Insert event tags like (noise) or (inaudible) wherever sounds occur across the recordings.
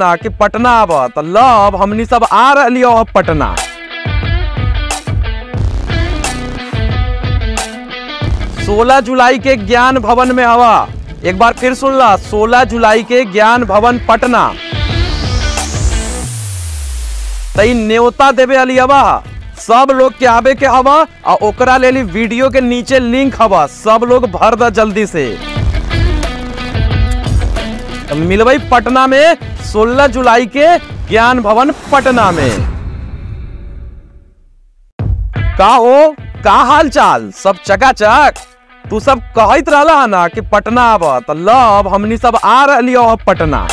ना कि पटना आब त हमनी सब आ रही हो पटना। सोलह जुलाई के ज्ञान भवन में हवा। एक बार फिर सुन ला, सोलह जुलाई के ज्ञान भवन पटना। तई न्योता देवे अली हवा। सब लोग के आवे के हवा और ओकरा लेली वीडियो के नीचे लिंक हवा। सब लोग भर द जल्दी से। मिलबई पटना में 16 जुलाई के ज्ञान भवन पटना में। का हो का हाल चाल सब चकाचक? तू सब कहत रहला ना कि पटना आब, त लब हमनी सब आ रही हो पटना।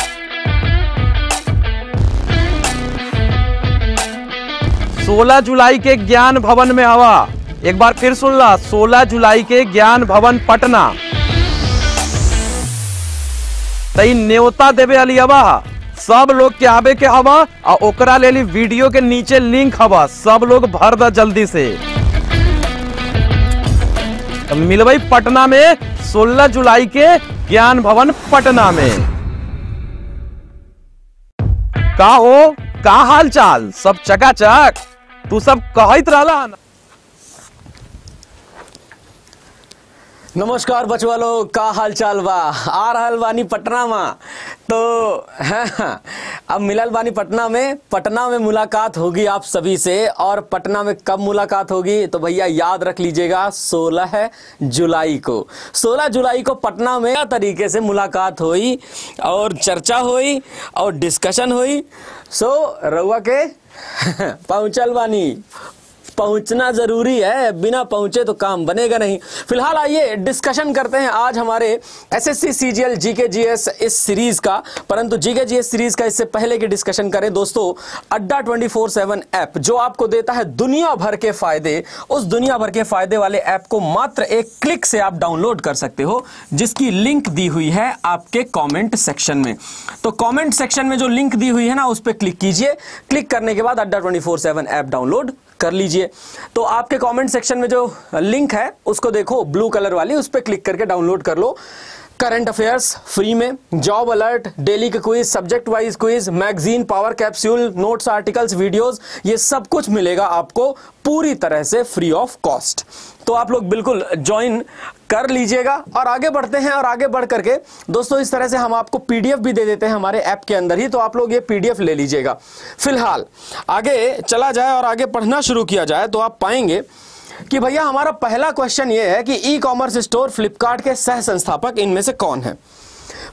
सोलह जुलाई के ज्ञान भवन में हवा। एक बार फिर सुन ला सोलह जुलाई के ज्ञान भवन पटना। तई न्योता देवे अली हवा सब लोग के आवे के हवा और ओकरा लेली वीडियो के नीचे लिंक हवा। सब लोग भर द जल्दी से। तो पटना में 16 जुलाई के ज्ञान भवन पटना में। का हो, का हाल चाल सब चकाचक? तू सब कहत रहला। ना नमस्कार बचवा लोग का हाल चाल बा? आ रहल बानी पटना में तो हाँ, अब मिलल बानी पटना में पटना में मुलाकात होगी आप सभी से और पटना में कब मुलाकात होगी? तो भैया याद रख लीजिएगा 16 जुलाई को। 16 जुलाई को पटना में क्या तरीके से मुलाकात हुई और चर्चा हुई और डिस्कशन हुई। सो रउआ के (laughs) पहुंचल बानी। पहुँचना ज़रूरी है। बिना पहुँचे तो काम बनेगा नहीं। फ़िलहाल आइए डिस्कशन करते हैं आज हमारे एसएससी सीजीएल जीके जीएस इस सीरीज़ का। परंतु जीके जीएस सीरीज़ का इससे पहले की डिस्कशन करें। दोस्तों, अड्डा 24/7 ऐप जो आपको देता है दुनिया भर के फ़ायदे। उस दुनिया भर के फ़ायदे वाले ऐप को मात्र एक क्लिक से आप डाउनलोड कर सकते हो, जिसकी लिंक दी हुई है आपके कॉमेंट सेक्शन में। तो कॉमेंट सेक्शन में जो लिंक दी हुई है ना, उस पर क्लिक कीजिए। क्लिक करने के बाद अड्डा 24/7 ऐप डाउनलोड कर लीजिए। तो आपके कमेंट सेक्शन में जो लिंक है, उसको देखो ब्लू कलर वाली, उस पर क्लिक करके डाउनलोड कर लो। करंट अफेयर्स फ्री में जॉब अलर्ट डेली के quiz subject wise quiz magazine power capsule notes articles videos ये सब कुछ मिलेगा आपको पूरी तरह से फ्री ऑफ़ कॉस्ट तो आप लोग बिल्कुल ज्वाइन कर लीजिएगा और आगे बढ़ते हैं और आगे बढ़ करके दोस्तों इस तरह से हम आपको पीडीएफ भी दे देते हैं हमारे ऐप के अंदर ही तो आप लोग ये पीडीएफ ले लीजिएगा। फ़िलहाल, आगे चला जाए और आगे पढ़ना शुरू किया जाए तो आप पाएँगे कि भैया, हमारा पहला क्वेश्चन ये है कि ई कॉमर्स स्टोर फ्लिपकार्ट के सह संस्थापक इनमें से कौन है?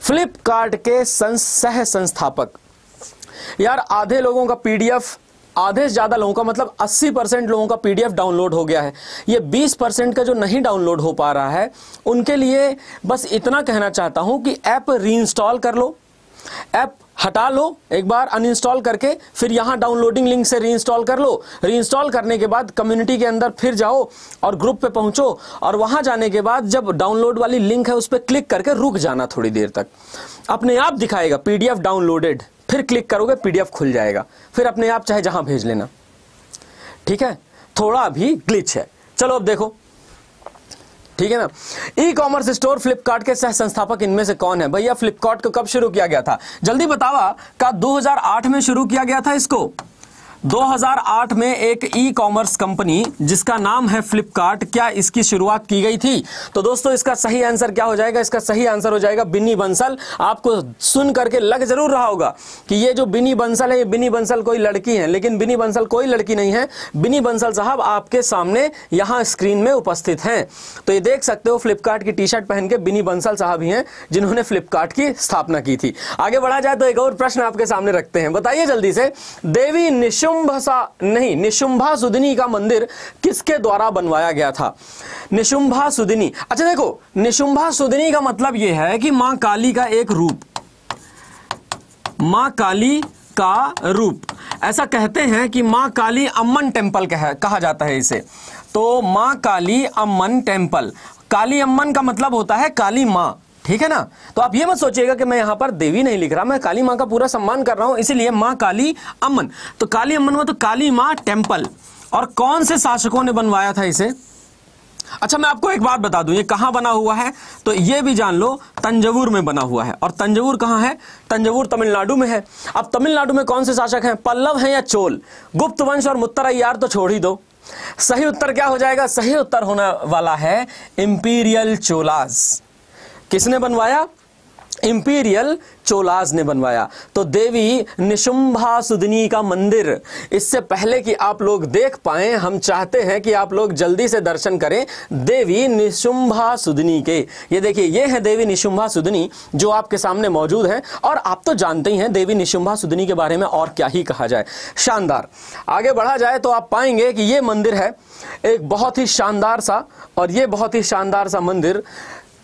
फ्लिपकार्ट के सह संस्थापक। यार, आधे लोगों का पीडीएफ आधे से ज़्यादा लोगों का मतलब 80 परसेंट लोगों का पीडीएफ डाउनलोड हो गया है। ये 20 परसेंट का जो नहीं डाउनलोड हो पा रहा है, उनके लिए बस इतना कहना चाहता हूँ कि ऐप रीइंस्टॉल कर लो। ऐप हटा लो, एक बार अनइंस्टॉल करके फिर यहाँ डाउनलोडिंग लिंक से रीइंस्टॉल कर लो। रीइंस्टॉल करने के बाद कम्युनिटी के अंदर फिर जाओ और ग्रुप पे पहुंचो और वहाँ जाने के बाद जब डाउनलोड वाली लिंक है उस पर क्लिक करके रुक जाना थोड़ी देर तक। अपने आप दिखाएगा पीडीएफ डाउनलोडेड फिर क्लिक करोगे पीडीएफ खुल जाएगा। फिर अपने आप चाहे जहाँ भेज लेना। ठीक है? थोड़ा भी ग्लिच है। चलो अब देखो। ठीक है ना? ई कॉमर्स स्टोर फ्लिपकार्ट के सह संस्थापक इनमें से कौन है? भैया फ्लिपकार्ट को कब शुरू किया गया था? जल्दी बतावा, का 2008 में शुरू किया गया था इसको? 2008 में एक ई कॉमर्स कंपनी जिसका नाम है फ्लिपकार्ट क्या इसकी शुरुआत की गई थी? तो दोस्तों, इसका सही आंसर क्या हो जाएगा? इसका सही आंसर हो जाएगा बिनी बंसल। आपको सुन करके लग ज़रूर रहा होगा कि ये जो बिनी बंसल है, ये बिनी बंसल कोई लड़की है, लेकिन बिनी बंसल कोई लड़की नहीं है। बिनी बंसल साहब आपके सामने यहाँ स्क्रीन में उपस्थित हैं। तो ये देख सकते हो फ्लिपकार्ट की टी शर्ट पहन के बिनी बंसल साहब ही हैं, जिन्होंने फ्लिपकार्ट की स्थापना की थी। आगे बढ़ा जाए तो एक और प्रश्न आपके सामने रखते हैं। बताइए जल्दी से, देवी निशुम निशुंभसा नहीं निशुंभा सुदिनी का मंदिर किसके द्वारा बनवाया गया था? निशुंभा सुदिनी अच्छा देखो निशुंभा सुदिनी का मतलब यह है कि माँ काली का एक रूप। माँ काली का रूप। ऐसा कहते हैं कि माँ काली अम्मन टेंपल कह, कहा जाता है इसे। तो माँ काली अम्मन टेंपल काली अम्मन का मतलब होता है काली माँ। ठीक है ना? तो आप ये मत सोचिएगा कि मैं यहाँ पर देवी नहीं लिख रहा, मैं काली माँ का पूरा सम्मान कर रहा हूँ, इसीलिए माँ काली अम्मन तो काली अम्मन में तो काली माँ टेंपल और कौन से शासकों ने बनवाया था इसे? अच्छा मैं आपको एक बात बता दूँ, ये कहाँ बना हुआ है? तो ये भी जान लो, तंजवूर में बना हुआ है। और तंजवूर कहाँ है? तंजवूर तमिलनाडु में है। अब तमिलनाडु में कौन से शासक हैं? पल्लव हैं या चोल? गुप्त वंश और मुत्तरैयार तो छोड़ ही दो। सही उत्तर क्या हो जाएगा? सही उत्तर होने वाला है इंपीरियल चोलास। किसने बनवाया? इंपीरियल चोलाज ने बनवाया। तो देवी निशुंभा सुदनी का मंदिर, इससे पहले कि आप लोग देख पाए, हम चाहते हैं कि आप लोग जल्दी से दर्शन करें देवी निशुंभा सुदनी के। ये देखिए, ये है देवी निशुंभा सुदनी जो आपके सामने मौजूद है। और आप तो जानते ही हैं देवी निशुंभा सुदनी के बारे में और क्या ही कहा जाए। शानदार। आगे बढ़ा जाए तो आप पाएँगे कि ये मंदिर है, एक बहुत ही शानदार सा, और ये बहुत ही शानदार सा मंदिर।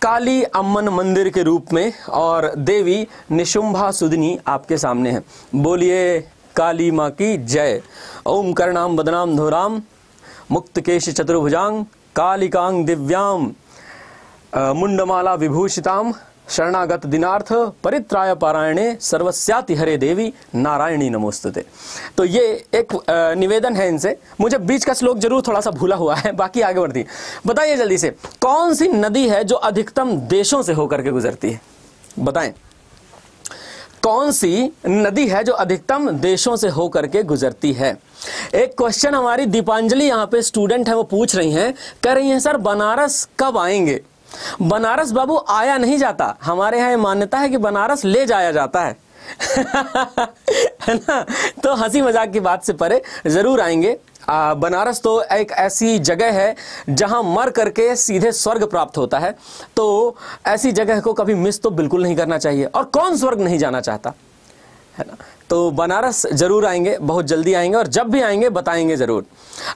काली अम्मन मंदिर के रूप में और देवी निशुंभा सुदनी आपके सामने है। बोलिए काली माँ की जय। ओम करणाम बदनाम धोराम मुक्त केश चतुर्भुजांग कालिकांग दिव्याम अ, मुंडमाला विभूषिताम शरणागत दिनार्थ, परित्राय पारायणे, सर्वस्याति हरे देवी, नारायणी नमोस्तुते। तो ये एक निवेदन है इनसे। मुझे बीच का श्लोक ज़रूर थोड़ा सा भूला हुआ है, बाकी आगे बढ़ती। बताइए जल्दी से कौन सी नदी है जो अधिकतम देशों से होकर के गुजरती है? बताएँ। कौन सी नदी है जो अधिकतम देशों से होकर के गुजरती है? एक क्वेश्चन हमारी दीपांजलि यहाँ पे स्टूडेंट है, वो पूछ रही हैं, कह रही हैं, सर, बनारस कब आएँगे? बनारस बाबू आया नहीं जाता। हमारे यहाँ मान्यता है कि बनारस ले जाया जाता (laughs) है ना? तो हँसी मज़ाक की बात से परे ज़रूर आएँगे। आ, बनारस तो एक ऐसी जगह है जहाँ मर करके सीधे स्वर्ग प्राप्त होता है। तो ऐसी जगह को कभी मिस तो बिल्कुल नहीं करना चाहिए। और कौन स्वर्ग नहीं जाना चाहता? है ना? तो बनारस ज़रूर आएँगे, बहुत जल्दी आएँगे और जब भी आएँगे, बताएँगे ज़रूर।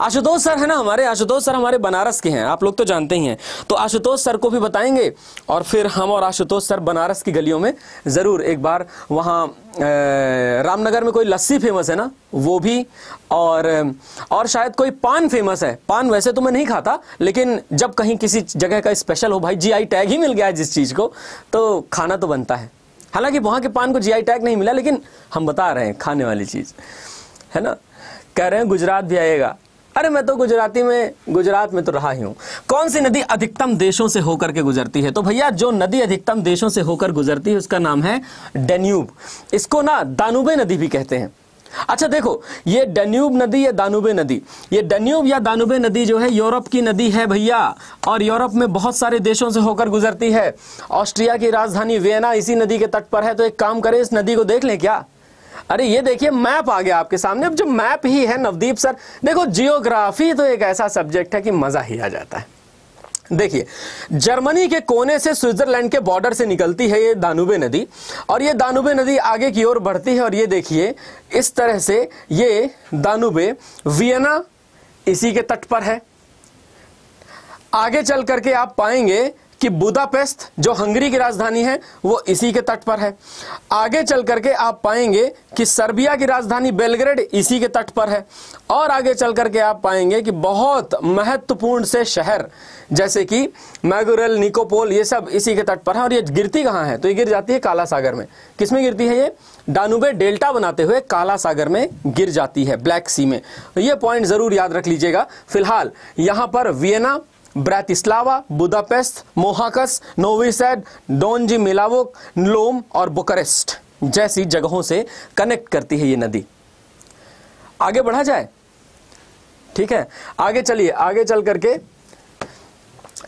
आशुतोष सर है ना हमारे? आशुतोष सर हमारे बनारस के हैं, आप लोग तो जानते ही हैं। तो आशुतोष सर को भी बताएँगे और फिर हम और आशुतोष सर बनारस की गलियों में ज़रूर एक बार वहाँ रामनगर में कोई लस्सी फ़ेमस है ना, वो भी और और शायद कोई पान फ़ेमस है। पान वैसे तो मैं नहीं खाता, लेकिन जब कहीं किसी जगह का स्पेशल हो, भाई जीआई टैग ही मिल गया है जिस चीज़ को तो खाना तो बनता है। हालाँकि वहाँ के पान को जीआई टैग नहीं मिला, लेकिन हम बता रहे हैं, खाने वाली चीज़। है ना? कह रहे हैं, गुजरात भी आएगा। अरे, मैं तो गुजराती में, गुजरात में तो रहा ही हूँ। कौन सी नदी अधिकतम देशों से होकर के गुजरती है? तो भैया, जो नदी अधिकतम देशों से होकर गुजरती है, उसका नाम है डेन्यूब। इसको ना दानुबे नदी भी कहते हैं। अच्छा देखो, ये डन्यूब नदी या दानुबे नदी? ये डन्यूब या दानुबे नदी जो है, यूरोप की नदी है भैया, और यूरोप में बहुत सारे देशों से होकर गुजरती है। ऑस्ट्रिया की राजधानी वियना इसी नदी के तट पर है तो एक काम करें, इस नदी को देख लें क्या? अरे, ये देखिए, मैप आ गया आपके सामने। अब जो मैप ही है, नवदीप सर, देखो, जियोग्राफी तो एक ऐसा सब्जेक्ट है कि मज़ा ही आ जाता है। देखिए, जर्मनी के कोने से स्विट्जरलैंड के बॉर्डर से निकलती है ये दानुबे नदी, और ये दानुबे नदी आगे की ओर बढ़ती है, और ये देखिए, इस तरह से ये दानुबे वियना इसी के तट पर है। आगे चल करके आप पाएँगे कि बुदापेस्ट, जो हंगरी की राजधानी है, वो इसी के तट पर है। आगे चल करके आप पाएँगे कि सर्बिया की राजधानी बेलग्रेड इसी के तट पर है। और आगे चल करके आप पाएँगे कि बहुत महत्वपूर्ण से शहर, जैसे कि मैगुरल, निकोपोल, ये सब इसी के तट पर है। और ये गिरती कहाँ है? तो ये गिर जाती है काला सागर में। किसमें गिरती है ये? डानुबे डेल्टा बनाते हुए काला सागर में गिर जाती है, ब्लैक सी में। ये पॉइंट ज़रूर याद रख लीजिएगा। फ़िलहाल, यहाँ पर Vienna Bratislava, Budapest, Mohacs, Novi Sad, Donji Milanovac, Lom और बुकरेस्ट जैसी जगहों से कनेक्ट करती है ये नदी। आगे बढ़ा जाए? ठीक है, आगे चलिए, आगे चल करके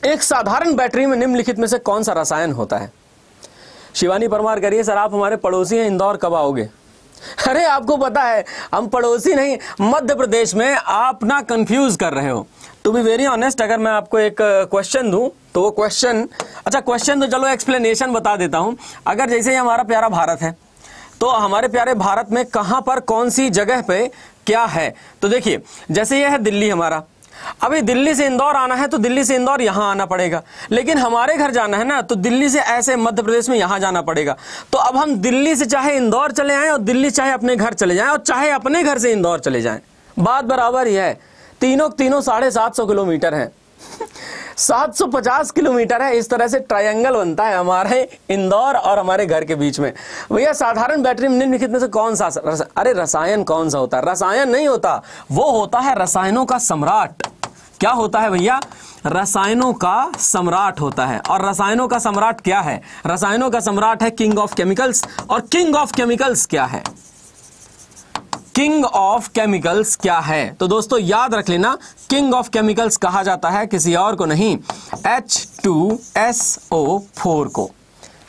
एक साधारण बैटरी में निम्नलिखित में से कौन सा रसायन होता है? शिवानी, परमार करिए, सर, आप हमारे पड़ोसी हैं, इंदौर कब आओगे? अरे, आपको पता है, हम पड़ोसी नहीं, मध्य प्रदेश में आप ना कंफ्यूज कर रहे हो। टू बी वेरी ऑनेस्ट अगर मैं आपको एक क्वेश्चन दूँ तो वो क्वेश्चन अच्छा क्वेश्चन तो चलो एक्सप्लेनेशन बता देता हूँ। अगर जैसे ही हमारा प्यारा भारत है तो हमारे प्यारे भारत में कहाँ पर कौन सी जगह पे क्या है? तो देखिए, जैसे ये है दिल्ली हमारा। अभी दिल्ली से इंदौर आना है तो दिल्ली से इंदौर यहाँ आना पड़ेगा। लेकिन हमारे घर जाना है ना तो दिल्ली से ऐसे मध्य प्रदेश में यहाँ जाना पड़ेगा। तो अब हम दिल्ली से चाहे इंदौर चले आए और दिल्ली चाहे अपने घर चले जाएँ और चाहे अपने घर से इंदौर चले जाएँ। बात बराबर ही है। तीनों तीनों साढ़े सात सौ किलोमीटर हैं। 750 किलोमीटर है। इस तरह से ट्रायंगल बनता है हमारे इंदौर और हमारे घर के बीच में। भैया साधारण बैटरी निम्नलिखित में से कौन सा रस, अरे रसायन कौन सा होता है? रसायन नहीं होता। वो होता है रसायनों का सम्राट। क्या होता है भैया? रसायनों का सम्राट होता है। और रसायनों का सम्राट क्या है? रसायनों का सम्राट है किंग ऑफ़ केमिकल्स और किंग ऑफ़ केमिकल्स क्या है? किंग ऑफ़ केमिकल्स क्या है? तो दोस्तों, याद रख लेना किंग ऑफ़ केमिकल्स कहा जाता है, किसी और को नहीं H2SO4 को।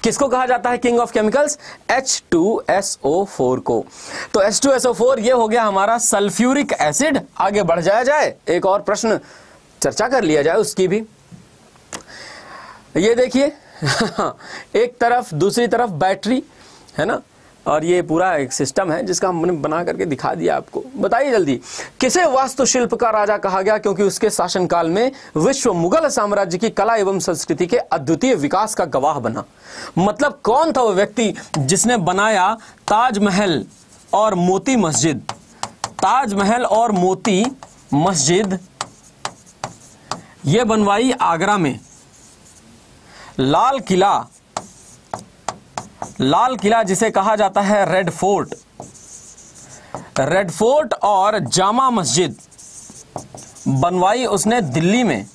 किसको कहा जाता है किंग ऑफ़ केमिकल्स H2SO4 को। तो H2SO4 ये हो गया हमारा सल्फ्यूरिक एसिड। आगे बढ़ जाया जाए, एक और प्रश्न चर्चा कर लिया जाए उसकी भी। ये देखिए, (laughs) एक तरफ़, दूसरी तरफ़ बैटरी, है ना? और ये पूरा एक सिस्टम है जिसका हमने बना करके दिखा दिया आपको। बताइए जल्दी, किसे वास्तुशिल्प का राजा कहा गया? क्योंकि उसके शासनकाल में विश्व मुगल साम्राज्य की कला एवं संस्कृति के अद्वितीय विकास का गवाह बना। मतलब कौन था वो व्यक्ति जिसने बनाया ताजमहल और मोती मस्जिद? ताजमहल और मोती मस्जिद ये बनवाई आगरा में। लाल किला लाल किला जिसे कहा जाता है रेड फोर्ट। रेड फोर्ट और जामा मस्जिद। बनवाई उसने दिल्ली में।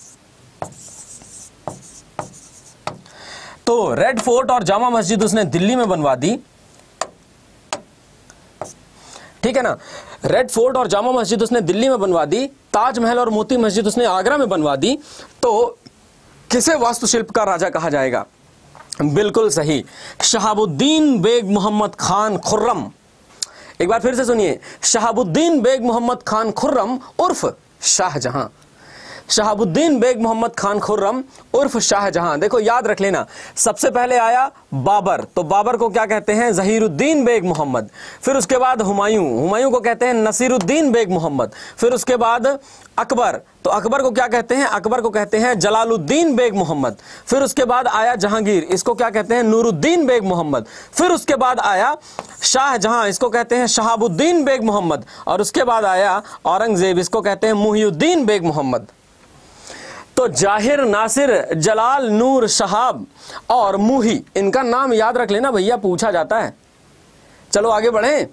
तो रेड फोर्ट और जामा मस्जिद उसने दिल्ली में बनवा दी। ठीक है ना? रेड फोर्ट और जामा मस्जिद उसने दिल्ली में बनवा दी। ताजमहल और मोती मस्जिद उसने आगरा में बनवा दी। तो किसे वास्तुशिल्प का राजा कहा जाएगा? बिल्कुल सही। शहाबुद्दीन बेग मोहम्मद खान खुर्रम। एक बार फिर से सुनिए। शहाबुद्दीन बेग मोहम्मद खान खुर्रम उर्फ़ शाहजहां। शहाबुद्दीन बेग मोहम्मद खान खुर्रम, उर्फ़ शाहजहां। देखो, याद रख लेना, सबसे पहले आया बाबर। तो बाबर को क्या कहते हैं? जहीरुद्दीन बेग मोहम्मद। फिर उसके बाद हुमायूं। हुमायूं को कहते हैं नसीरुद्दीन बेग मोहम्मद। फिर उसके बाद अकबर। तो अकबर को क्या कहते हैं? अकबर को कहते हैं जलालुद्दीन बेग मोहम्मद। फिर उसके बाद आया जहांगीर। इसको क्या कहते हैं? नूरुद्दीन बेग मोहम्मद। फिर उसके बाद आया शाहजहां। इसको कहते हैं शहाबुद्दीन बेग मोहम्मद। और उसके बाद आया औरंगज़ेब। इसको कहते हैं मुहियुद्दीन बेग मोहम्मद। तो ज़ाहिर नासिर, जलाल नूर शहाब और मुही, इनका नाम याद रख लेना भैया, पूछा जाता है। चलो आगे बढ़े।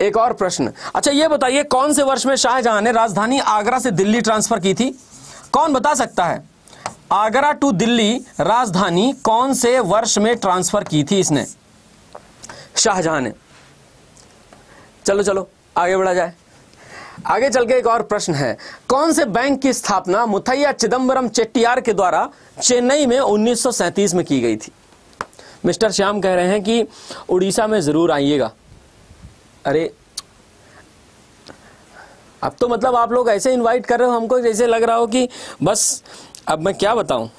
एक और प्रश्न। अच्छा ये बताइए, कौन से वर्ष में शाहजहां ने राजधानी आगरा से दिल्ली ट्रांसफ़र की थी? कौन बता सकता है? आगरा टू दिल्ली राजधानी कौन से वर्ष में ट्रांसफ़र की थी इसने? शाहजहां ने। चलो चलो, आगे बढ़ा जाए। आगे चल के एक और प्रश्न है। कौन से बैंक की स्थापना मुथैया चिदम्बरम चेट्टियार के द्वारा चेन्नई में 1937 में की गई थी? मिस्टर श्याम कह रहे हैं कि उड़ीसा में ज़रूर आइएगा। अरे, अब तो मतलब आप लोग ऐसे इनवाइट कर रहे हो, हमको जैसे लग रहा हो कि बस, अब मैं क्या बताऊँ?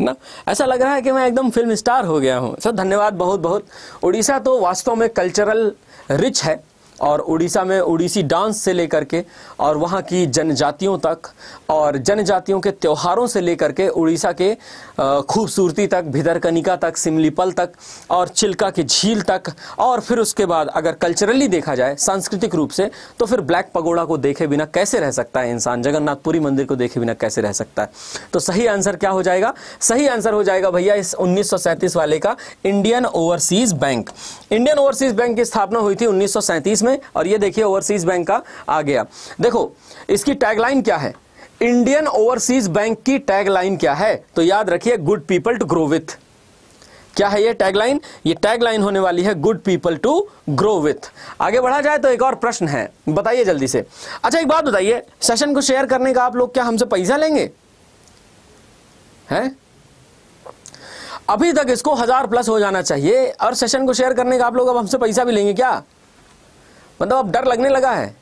ना? ऐसा लग रहा है कि मैं एकदम फ़िल्म स्टार हो गया हूँ। सर, धन्यवाद बहुत बहुत उड़ीसा तो वास्तव में कल्चरल रिच है। और उड़ीसा में उड़ीसी डांस से लेकर के और वहाँ की जनजातियों तक और जनजातियों के त्योहारों से लेकर के उड़ीसा के खूबसूरती तक भिदरकनिका तक, सिमलीपल तक और चिल्का की झील तक और फिर उसके बाद अगर कल्चरली देखा जाए, सांस्कृतिक रूप से तो फिर ब्लैक पगोड़ा को देखे बिना कैसे रह सकता है इंसान? जगन्नाथपुरी मंदिर को देखे बिना कैसे रह सकता है? तो सही आंसर क्या हो जाएगा? सही आंसर हो जाएगा भैया इस उन्नीस सौ सैंतीस वाले का Indian Overseas Bank Indian Overseas Bank की स्थापना हुई थी उन्नीस में। और ये देखिए ओवरसीज बैंक का आ गया। देखो, इसकी टैगलाइन क्या है? इंडियन ओवरसीज बैंक की टैगलाइन क्या है? तो याद रखिए, good people to grow with. क्या है ये टैगलाइन? ये टैगलाइन होने वाली है good people to grow with. आगे बढ़ा जाए तो एक और प्रश्न है। बताइए जल्दी से। अच्छा एक बात बताइए, सेशन को शेयर करने का आप लोग क्या हमसे पैसा लेंगे? हैं? अभी तक इसको हज़ार प्लस हो जाना चाहिए और सेशन को शेयर करने का आप लोग अब हमसे पैसा भी लेंगे क्या? मतलब अब डर लगने लगा है।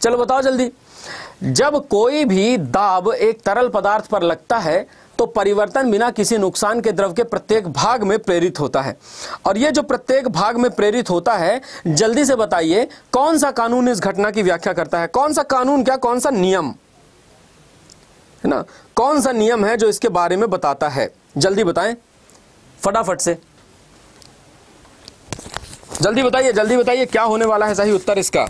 चलो बताओ जल्दी। जब कोई भी दाब एक तरल पदार्थ पर लगता है तो परिवर्तन बिना किसी नुकसान के द्रव के प्रत्येक भाग में प्रेरित होता है। और यह जो प्रत्येक भाग में प्रेरित होता है, जल्दी से बताइए, कौन सा कानून इस घटना की व्याख्या करता है? कौन सा कानून क्या, कौन सा नियम? है ना? कौन सा नियम है जो इसके बारे में बताता है? जल्दी बताएँ। फटाफट से। जल्दी बताइए जल्दी बताइए क्या होने वाला है? सही उत्तर इसका।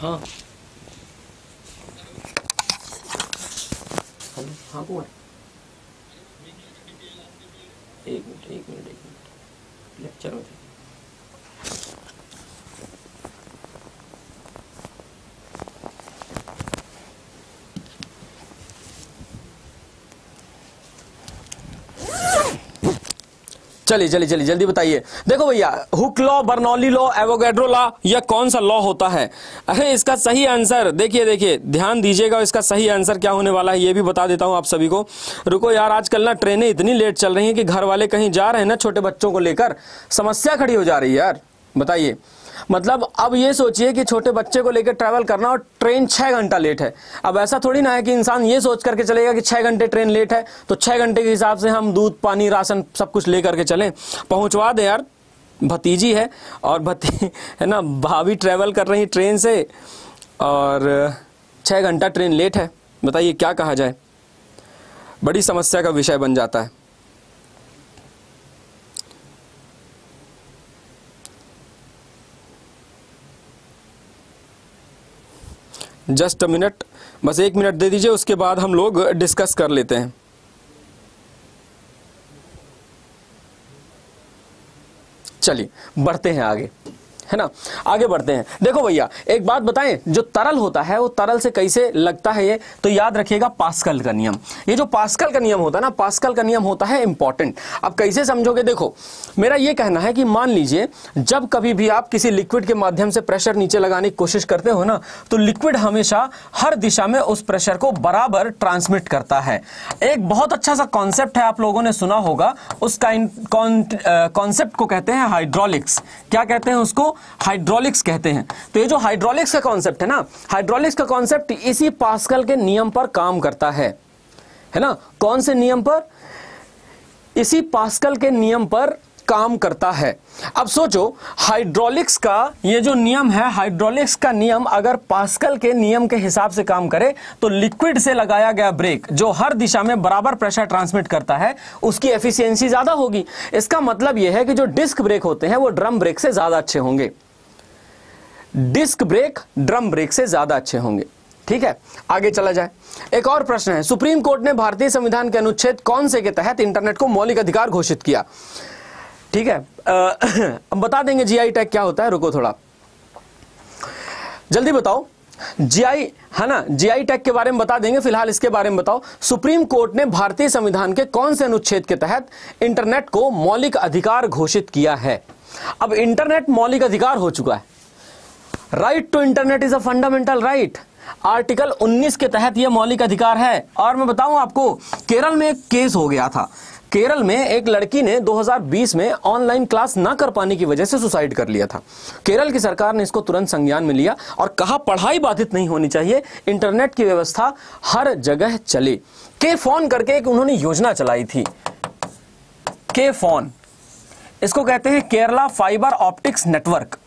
हाँ। हेलो हाँ कौन? है एक मिनट एक मिनट एक मिनट। लेक्चर में चलिए चलिए चलिए, जल्दी बताइए। देखो भैया, Hooke law, Bernoulli law, Avogadro law, यह कौन सा लॉ होता है? अरे, इसका सही आंसर, देखिए देखिए, ध्यान दीजिएगा इसका सही आंसर क्या होने वाला है, ये भी बता देता हूँ आप सभी को। रुको यार, आजकल ना ट्रेनें इतनी लेट चल रही हैं कि घर वाले कहीं जा रहे हैं ना छोटे बच्चों को लेकर, समस्या खड़ी हो जा रही है यार, बताइए। मतलब अब ये सोचिए कि छोटे बच्चे को लेकर ट्रैवल करना और ट्रेन छः घंटा लेट है। अब ऐसा थोड़ी ना है कि इंसान ये सोच करके चलेगा कि छः घंटे ट्रेन लेट है तो छः घंटे के हिसाब से हम दूध, पानी, राशन सब कुछ ले करके चलें। पहुंचवा दें यार, भतीजी है और भती, है ना, भाभी ट्रैवल कर रही ट्रेन से और छः घंटा ट्रेन लेट है। बताइए क्या कहा जाए? बड़ी समस्या का विषय बन जाता है। जस्ट अ मिनट, बस एक मिनट दे दीजिए, उसके बाद हम लोग डिस्कस कर लेते हैं। चलिए, बढ़ते हैं आगे। है ना? आगे बढ़ते हैं। देखो भैया, एक बात बताएँ, जो तरल होता है, वो तरल से कैसे लगता है ये? तो याद रखिएगा पास्कल का नियम। ये जो पास्कल का नियम होता है ना, पास्कल का नियम होता है इंपॉर्टेंट अब कैसे समझोगे? देखो, मेरा ये कहना है कि मान लीजिए, जब कभी भी आप किसी लिक्विड के माध्यम से प्रेशर नीचे लगाने की कोशिश करते हो ना तो लिक्विड हमेशा हर दिशा में उस प्रेशर को बराबर ट्रांसमिट करता है। एक बहुत अच्छा सा कॉन्सेप्ट है, आप लोगों ने सुना होगा, उस कॉन्सेप्ट को कहते हैं हाइड्रोलिक्स क्या कहते हैं उसको? हाइड्रोलिक्स कहते हैं। तो ये जो हाइड्रोलिक्स का कॉन्सेप्ट है ना हाइड्रोलिक्स का कॉन्सेप्ट इसी पास्कल के नियम पर काम करता है। है ना? कौन से नियम पर? इसी पास्कल के नियम पर काम करता है। अब सोचो हाइड्रोलिक्स का ये जो नियम है हाइड्रोलिक्स का नियम अगर पास्कल के नियम के हिसाब से काम करे तो लिक्विड से लगाया गया ब्रेक जो हर दिशा में बराबर प्रेशर ट्रांसमिट करता है, उसकी एफिशिएंसी ज़्यादा होगी। इसका मतलब यह है कि जो डिस्क ब्रेक होते हैं, वो ड्रम ब्रेक से ज़्यादा अच्छे होंगे। डिस्क ब्रेक ड्रम ब्रेक से ज़्यादा अच्छे होंगे। ठीक है, आगे चला जाए। एक और प्रश्न है, सुप्रीम कोर्ट ने भारतीय संविधान के अनुच्छेद कौन से के तहत इंटरनेट को मौलिक अधिकार घोषित किया? ठीक है अब (clears throat) बता देंगे जीआई टैग क्या होता है, रुको थोड़ा। जल्दी बताओ जीआई है ना जीआई टैग के बारे में बता देंगे, फ़िलहाल इसके बारे में बताओ। सुप्रीम कोर्ट ने भारतीय संविधान के कौन से अनुच्छेद के तहत इंटरनेट को मौलिक अधिकार घोषित किया है? अब इंटरनेट मौलिक अधिकार हो चुका है। Right to internet is a fundamental right article 19 के तहत यह मौलिक अधिकार है। और मैं बताऊँ आपको, केरल में एक केस हो गया था। केरल में एक लड़की ने 2020 में ऑनलाइन क्लास ना कर पाने की वजह से सुसाइड कर लिया था। केरल की सरकार ने इसको तुरंत संज्ञान में लिया और कहा, पढ़ाई बाधित नहीं होनी चाहिए, इंटरनेट की व्यवस्था हर जगह चले। के फ़ोन करके एक उन्होंने योजना चलाई थी। के फ़ोन। इसको कहते हैं केरला फाइबर ऑप्टिक्स नेटवर्क।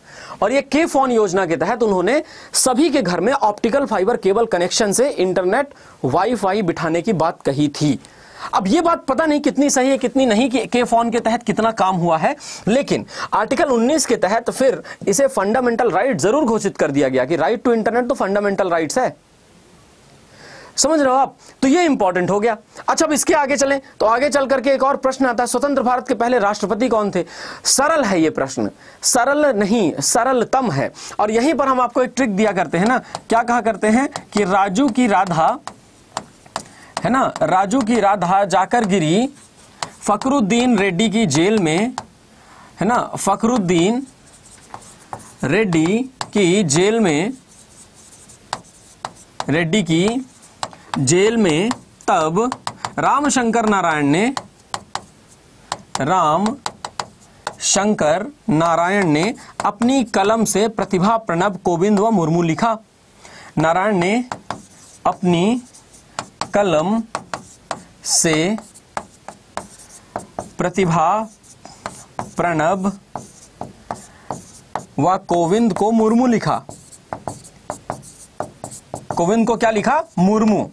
और ये के फ़ोन योजना के तहत उन्होंने सभी के घर में ऑप्टिकल फाइबर केबल कनेक्शन से इंटरनेट वाईफाई बिठाने की बात कही थी। अब ये बात पता नहीं कितनी सही है, कितनी नहीं कि के फ़ोन के तहत कितना काम हुआ है, लेकिन आर्टिकल 19 के तहत फिर इसे फंडामेंटल राइट ज़रूर घोषित कर दिया गया कि राइट टू इंटरनेट तो फंडामेंटल राइट्स है। समझ रहे हो आप? तो ये इंपॉर्टेंट हो गया। अच्छा अब इसके आगे चलें। तो आगे चल करके एक और प्रश्न आता है, स्वतंत्र भारत के पहले राष्ट्रपति कौन थे? सरल है ये प्रश्न। सरल नहीं, सरलतम है। और यहीं पर हम आपको एक ट्रिक दिया करते हैं ना। क्या कहा करते हैं? कि राजू की राधा है ना? राजू की राधा जाकर गिरी फकरुद्दीन रेड्डी की जेल में, है ना? फकरुद्दीन रेड्डी की जेल में, रेड्डी की जेल में तब राम शंकर नारायण ने, राम शंकर नारायण ने अपनी कलम से प्रतिभा प्रणब कोविंद व मुर्मू लिखा। नारायण ने अपनी कलम से प्रतिभा प्रणब व कोविंद को मुर्मू लिखा। कोविंद को क्या लिखा? मुर्मू।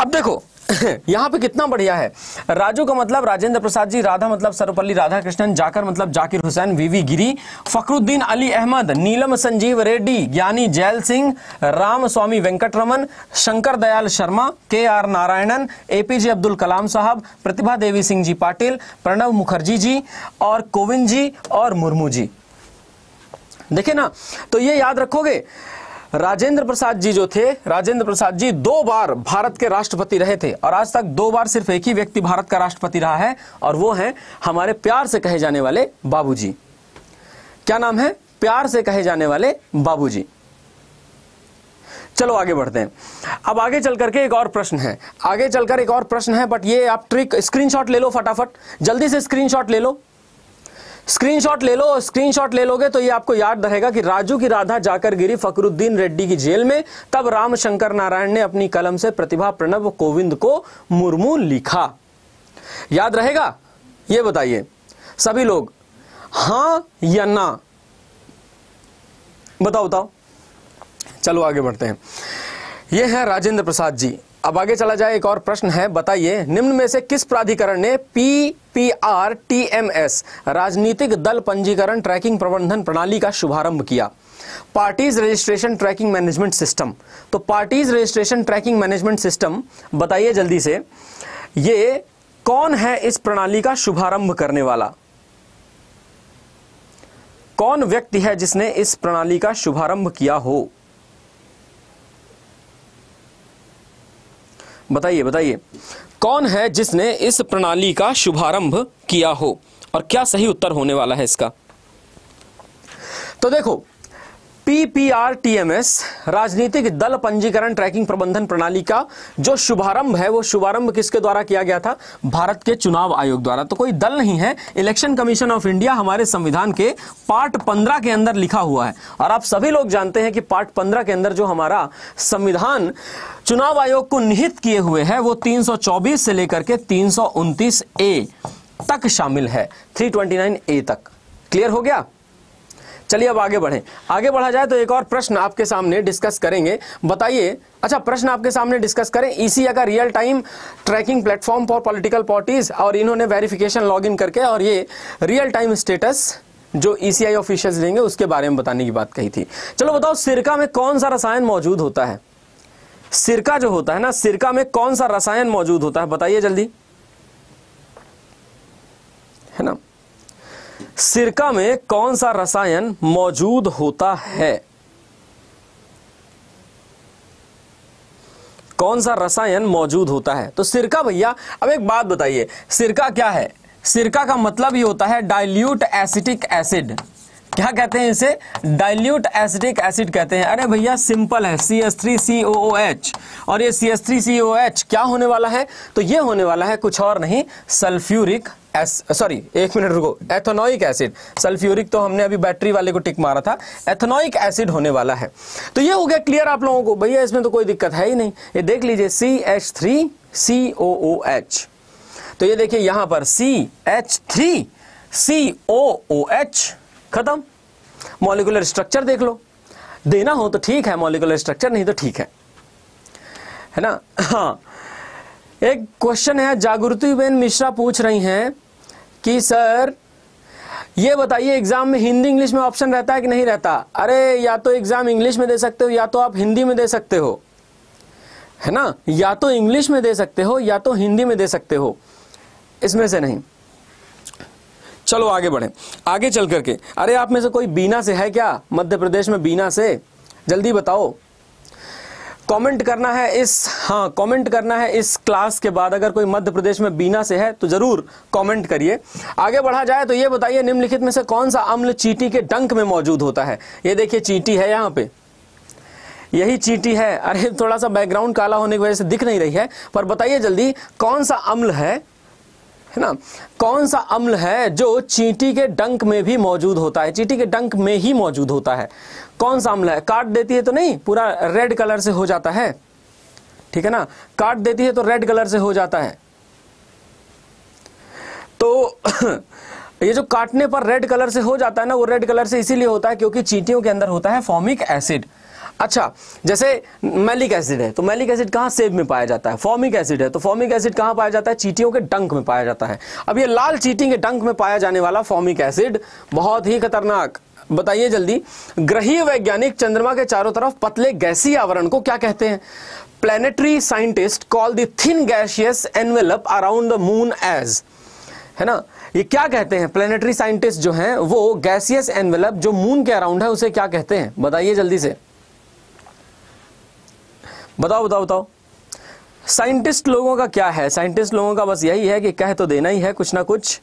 अब देखो (coughs) यहाँ पे कितना बढ़िया है। राजू का मतलब राजेंद्र प्रसाद जी, राधा मतलब सर्वपल्ली राधाकृष्णन, जाकर मतलब Zakir Hussain, VV Giri, Fakhruddin Ali Ahmed, Neelam Sanjiva Reddy, Giani Zail Singh Ramaswamy Venkataraman, Shankar Dayal Sharma, K R Narayanan, APJ Abdul Kalam साहब, प्रतिभा देवी सिंह जी पाटिल प्रणब मुखर्जी जी और कोविंद जी और मुर्मू जी। देखे ना तो ये याद रखोगे राजेंद्र प्रसाद जी जो थे, राजेंद्र प्रसाद जी दो बार भारत के राष्ट्रपति रहे थे और आज तक दो बार सिर्फ़ एक ही व्यक्ति भारत का राष्ट्रपति रहा है और वो है हमारे प्यार से कहे जाने वाले बाबूजी। क्या नाम है? प्यार से कहे जाने वाले बाबूजी। चलो आगे बढ़ते हैं। अब आगे चल करके एक और प्रश्न है। आगे चलकर एक और प्रश्न है बट ये आप ट्रिक, स्क्रीनशॉट ले लो फटाफट। जल्दी से स्क्रीनशॉट ले लो। स्क्रीनशॉट ले लो, स्क्रीनशॉट ले लोगे तो ये आपको याद रहेगा कि राजू की राधा जाकर गिरी फकरुद्दीन रेड्डी की जेल में। तब रामशंकर नारायण ने अपनी कलम से प्रतिभा प्रणव कोविंद को मुर्मू लिखा। याद रहेगा? ये बताइए। सभी लोग, हाँ या ना? बताओ बताओ। चलो आगे बढ़ते हैं। ये है राजेंद्र प्रसाद जी। अब आगे चला जाए, एक और प्रश्न है, बताइए, निम्न में से किस प्राधिकरण ने P P R T M S राजनीतिक दल पंजीकरण ट्रैकिंग प्रबंधन प्रणाली का शुभारंभ किया? Parties registration tracking management system तो parties registration tracking management system बताइए जल्दी से, ये कौन है इस प्रणाली का शुभारंभ करने वाला? कौन व्यक्ति है जिसने इस प्रणाली का शुभारंभ किया हो? बताइए बताइए। कौन है जिसने इस प्रणाली का शुभारंभ किया हो? और क्या सही उत्तर होने वाला है इसका? तो देखो पीपीआरटीएमएस राजनीतिक दल पंजीकरण ट्रैकिंग प्रबंधन प्रणाली का जो शुभारंभ है, वो शुभारंभ किसके द्वारा किया गया था? भारत के चुनाव आयोग द्वारा। तो कोई दल नहीं है। इलेक्शन कमीशन ऑफ़ इंडिया हमारे संविधान के पार्ट 15 के अंदर लिखा हुआ है। और आप सभी लोग जानते हैं कि पार्ट 15 के अंदर जो हमारा संविधान चुनाव आयोग को निहित किए हुए है, वो 324 से लेकर के तीन ए तक शामिल है। 329 ए तक। क्लियर हो गया? चलिए अब आगे बढ़ें। आगे बढ़ा जाए तो एक और प्रश्न आपके सामने डिस्कस करेंगे। बताइए अच्छा प्रश्न आपके सामने डिस्कस करें। ईसीए का real time tracking platform for political parties और इन्होंने वेरिफिकेशन लॉगिन करके और ये रियल टाइम स्टेटस जो ईसीआई ऑफिशियल्स देंगे, उसके बारे में बताने की बात कही थी। चलो बताओ, सिरका में कौन सा रसायन मौजूद होता है? सिरका जो होता है ना, सिरका में कौन सा रसायन मौजूद होता है? बताइए जल्दी। है ना? सिरका में कौन सा रसायन मौजूद होता है? कौन सा रसायन मौजूद होता है? तो सिरका भैया, अब एक बात बताइए, सिरका क्या है? सिरका का मतलब ही होता है डाइल्यूट एसिटिक एसिड क्या कहते हैं इसे? डाइल्यूट एसिटिक एसिड कहते हैं। अरे भैया सिंपल है C S three C O O H और ये C S three C O H क्या होने वाला है? तो ये होने वाला है कुछ और नहीं सल्फ्यूरिक सॉरी एक मिनट रुको, एथोनोइक एसिड, सल्फ्यूरिक तो हमने अभी बैटरी वाले को टिक मारा था, एथोनोइक एसिड होने वाला है। तो ये हो गया क्लियर आप लोगों को, भैया इसमें तो कोई दिक्कत है ही नहीं। ये देख लीजिए C H three C O O H तो ये देखिए यहाँ पर C H three C O O H खत्म। मॉलिकुलर स्ट्रक्चर देख लो। देना हो तो ठीक है मॉलिकुलर स्ट्रक्चर नहीं तो ठीक है। है ना? हाँ। एक क्वेश्चन है, जागृति बेन मिश्रा पूछ रही हैं कि सर, ये बताइए एग्ज़ाम में हिंदी इंग्लिश में ऑप्शन रहता है कि नहीं रहता? अरे, या तो एग्ज़ाम इंग्लिश में दे सकते हो, या तो आप हिंदी में दे सकते हो। है ना? या तो इंग्लिश में दे सकते हो, या तो हिंदी में दे सकते हो। इसमें से नहीं। चलो, आगे बढ़े। आगे चल करके। अरे, आप में से कोई बीना से है क्या? मध्य प्रदेश में बीना से? जल्दी बताओ। कमेंट करना है इस हाँ कमेंट करना है इस क्लास के बाद। अगर कोई मध्य प्रदेश में बीना से है तो ज़रूर कमेंट करिए। आगे बढ़ा जाए तो ये बताइए, निम्नलिखित में से कौन सा अम्ल चीटी के डंक में मौजूद होता है? ये देखिए, चीटी है यहाँ पे। यही चीटी है। अरे, थोड़ा सा बैकग्राउंड काला होने की वजह से दिख नहीं रही है, पर बताइए जल्दी, कौन सा अम्ल है है ना? कौन सा अम्ल है जो चींटी के डंक में भी मौजूद होता है? चींटी के डंक में ही मौजूद होता है। कौन सा अम्ल है? काट देती है तो नहीं, पूरा रेड कलर से हो जाता है। ठीक है ना? काट देती है तो रेड कलर से हो जाता है। तो (clears throat) ये जो काटने पर रेड कलर से हो जाता है ना, वो रेड कलर से इसीलिए होता है क्योंकि चींटियों के अंदर होता है फॉर्मिक एसिड अच्छा जैसे मैलिक एसिड है तो मैलिक एसिड कहाँ सेब में पाया जाता है? फॉर्मिक एसिड है तो फॉर्मिक एसिड कहाँ पाया जाता है? चीटियों के डंक में पाया जाता है। अब ये लाल चीटी के डंक में पाया जाने वाला फॉर्मिक एसिड बहुत ही खतरनाक। बताइए जल्दी। ग्रही वैज्ञानिक चंद्रमा के चारों तरफ़ पतले गैसी आवरण को क्या कहते हैं? Planetary scientist call the thin gaseous envelope around the moon as है ना? ये क्या कहते हैं? प्लेनेटरी साइंटिस्ट जो हैं, वो गैसियस एनवेलप जो मून के अराउंड है, उसे क्या कहते हैं? बताइए जल्दी से। बताओ बताओ बताओ। साइंटिस्ट लोगों का क्या है? साइंटिस्ट लोगों का बस यही है कि कह तो देना ही है कुछ ना कुछ।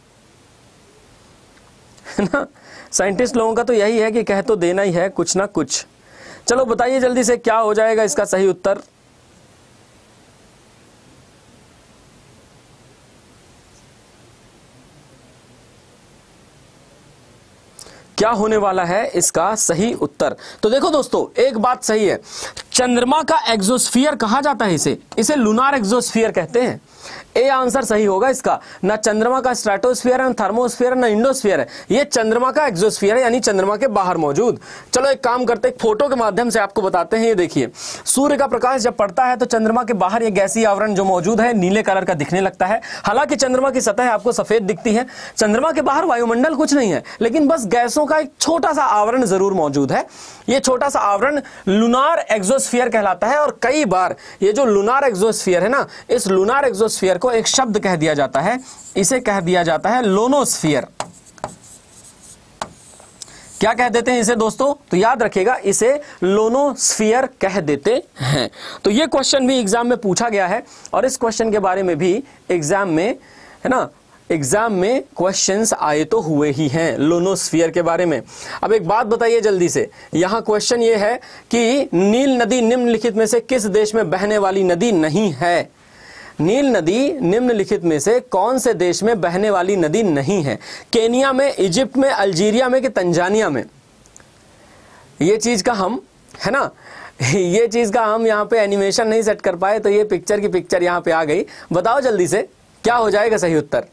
ना? साइंटिस्ट लोगों का तो यही है कि कह तो देना ही है, कुछ ना कुछ। चलो बताइए जल्दी से क्या हो जाएगा इसका सही उत्तर। क्या होने वाला है इसका सही उत्तर? तो देखो दोस्तों, एक बात सही है। चंद्रमा का एग्जोस्फियर कहा जाता है इसे? इसे लुनार एग्जोस्फियर कहते हैं। ए आंसर सही होगा इसका। ना चंद्रमा का स्ट्रेटोस्फियर है, ना थर्मोस्फियर ना इंडोस्फियर है। ये चंद्रमा का एग्जोस्फियर है, यानी चंद्रमा के बाहर मौजूद। चलो एक काम करते हैं फ़ोटो के माध्यम से आपको बताते हैं, ये देखिए। सूर्य का प्रकाश जब पड़ता है तो चंद्रमा के बाहर ये गैसीय आवरण जो मौजूद है, नीले कलर का दिखने लगता है। हालाँकि चंद्रमा की सतह आपको सफ़ेद दिखती है। चंद्रमा के बाहर वायुमंडल कुछ नहीं है, लेकिन बस गैसों का एक छोटा सा आवरण ज़रूर मौजूद है। ये छोटा सा आवरण लुनार एग्जोस्फियर कहलाता है, और कई बार ये जो लुनार एग्जोस्फियर है ना, इस लुनार एग्जोस्फियर को एक शब्द कह दिया जाता है। इसे कह दिया जाता है लोनोस्फियर। क्या कह देते हैं इसे दोस्तों? तो याद रखिएगा, इसे लोनोस्फियर कह देते हैं। तो ये क्वेश्चन भी एग्ज़ाम में पूछा गया है और इस क्वेश्चन के बारे में भी एग्ज़ाम में, है ना? एग्ज़ाम में क्वेश्चंस आए तो हुए ही हैं लोनोस्फियर के बारे में। अब एक बात बताइए जल्दी से। यहाँ क्वेश्चन ये है कि नील नदी निम्नलिखित में से किस देश में बहने वाली नदी नहीं है? नील नदी निम्नलिखित में से कौन से देश में बहने वाली नदी नहीं है? केनिया में, इजिप्ट में, अल्जीरिया में कि तंजानिया में? ये चीज़ का हम, है ना? (laughs) ये चीज़ का हम यहाँ पे एनिमेशन नहीं सेट कर पाए तो ये पिक्चर की पिक्चर यहाँ पे आ गई। बताओ जल्दी से, क्या हो जाएगा सही उत्तर?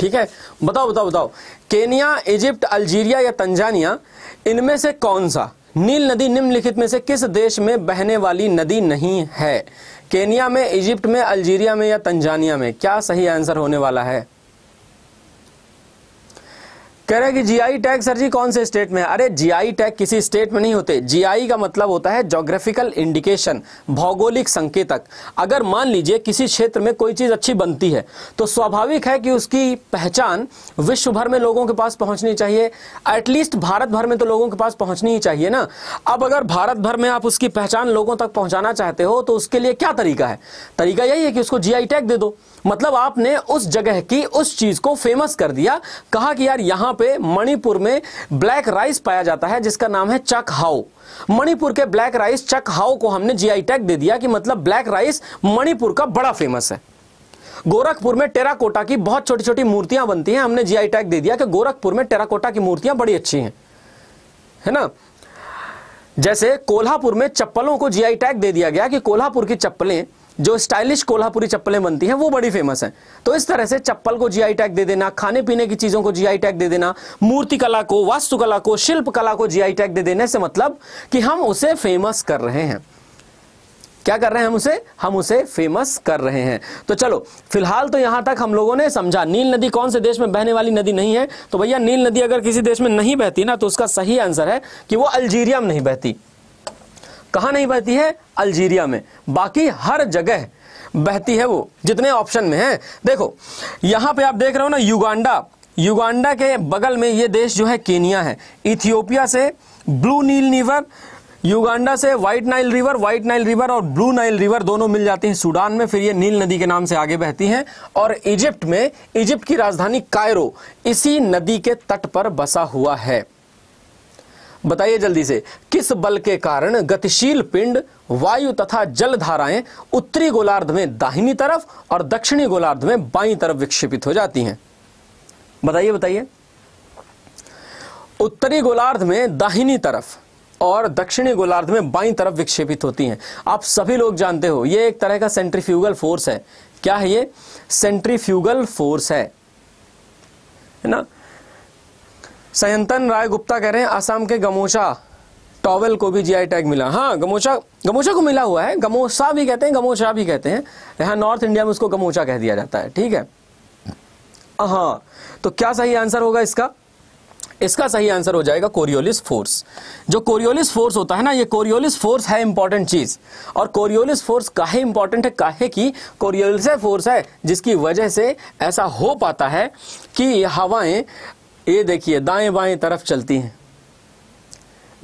ठीक है? बताओ बताओ बताओ। केनिया, इजिप्ट, अल्जीरिया या तंजानिया, इनमें से कौन सा? नील नदी निम्नलिखित में से किस देश में बहने वाली नदी नहीं है? केनिया में, इजिप्ट में, अल्जीरिया में या तंजानिया में? क्या सही आंसर होने वाला है? कह रहे हैं कि जीआई टैग सर जी, कौन से स्टेट में है? अरे जीआई टैग किसी स्टेट में नहीं होते। जीआई का मतलब होता है जोग्राफिकल इंडिकेशन भौगोलिक संकेतक। अगर मान लीजिए किसी क्षेत्र में कोई चीज़ अच्छी बनती है तो स्वाभाविक है कि उसकी पहचान विश्व भर में लोगों के पास पहुंचनी चाहिए। एटलीस्ट भारत भर में तो लोगों के पास पहुंचनी ही चाहिए ना। अब अगर भारत भर में आप उसकी पहचान लोगों तक पहुंचाना चाहते हो तो उसके लिए क्या तरीका है? तरीका यही है कि उसको जीआई टैग दे दो। मतलब आपने उस जगह की उस चीज़ को फ़ेमस कर दिया। कहा कि यार यहाँ पे मणिपुर में ब्लैक राइस पाया जाता है, जिसका नाम है चक हाउ मणिपुर के ब्लैक राइस चक हाउ को हमने जीआई टैग दे दिया कि मतलब ब्लैक राइस मणिपुर का बड़ा फ़ेमस है। गोरखपुर में टेराकोटा की बहुत छोटी छोटी मूर्तियाँ बनती हैं। हमने जीआई टैग दे दिया कि गोरखपुर में टेराकोटा की मूर्तियाँ बड़ी अच्छी हैं। है ना? जैसे कोल्हापुर में चप्पलों को जीआई टैग दे दिया गया कि कोल्हापुर की चप्पलें जो स्टाइलिश कोल्हापुरी चप्पलें बनती हैं, वो बड़ी फ़ेमस हैं। तो इस तरह से चप्पल को जीआई टैग दे देना, खाने पीने की चीज़ों को जीआई टैग दे देना, मूर्ति कला को, वास्तुकला को, शिल्प कला को जीआई टैग दे देने से मतलब कि हम उसे फ़ेमस कर रहे हैं। क्या कर रहे हैं हम उसे? हम उसे फ़ेमस कर रहे हैं। तो चलो, फ़िलहाल तो यहाँ तक हम लोगों ने समझा, नील नदी कौन से देश में बहने वाली नदी नहीं है? तो भैया, नील नदी अगर किसी देश में नहीं बहती ना तो उसका सही आंसर है कि वो अल्जीरिया में नहीं बहती। कहाँ नहीं बहती है अल्जीरिया में। बाकी हर जगह बहती है वो, जितने ऑप्शन में है। देखो, यहाँ पे आप देख रहे हो ना युगांडा। युगांडा के बगल में ये देश जो है केनिया है। इथियोपिया से ब्लू नील रिवर, युगांडा से white Nile river white Nile river और ब्लू नाइल रिवर दोनों मिल जाती हैं सूडान में, फिर ये नील नदी के नाम से आगे बहती हैं। और इजिप्ट में, इजिप्ट की राजधानी कायरो, इसी नदी के तट पर बसा हुआ है। बताइए जल्दी से, किस बल के कारण गतिशील पिंड, वायु तथा जल धाराएँ उत्तरी गोलार्ध में दाहिनी तरफ़ और दक्षिणी गोलार्ध में बाई तरफ़ विक्षेपित हो जाती हैं? बताइए बताइए। उत्तरी गोलार्ध में दाहिनी तरफ़ और दक्षिणी गोलार्ध में बाई तरफ़ विक्षेपित होती हैं। आप सभी लोग जानते हो, ये एक तरह का सेंट्रीफ्यूगल फोर्स है। क्या है ये? सेंट्रीफ्यूगल फोर्स है। ना? सयंतन राय गुप्ता कह रहे हैं, आसाम के गमोचा टॉवेल को भी जीआई टैग मिला। हाँ गमोचा गमोचा को मिला हुआ है। गमोसा भी कहते हैं, गमोचा भी कहते हैं। यहाँ नॉर्थ इंडिया में उसको गमोचा कह दिया जाता है, ठीक है? हाँ तो क्या सही आंसर होगा इसका? इसका सही आंसर हो जाएगा कोरियोलिस फोर्स जो कोरियोलिस फोर्स होता है ना, ये कोरियोलिस फोर्स है इंपॉर्टेंट चीज़। और कोरियोलिस फोर्स काहे इंपॉर्टेंट है? काहे की कोरियोलिस फोर्स है, जिसकी वजह से ऐसा हो पाता है कि हवाएँ ये देखिए, दाएँ बाएँ तरफ़ चलती हैं।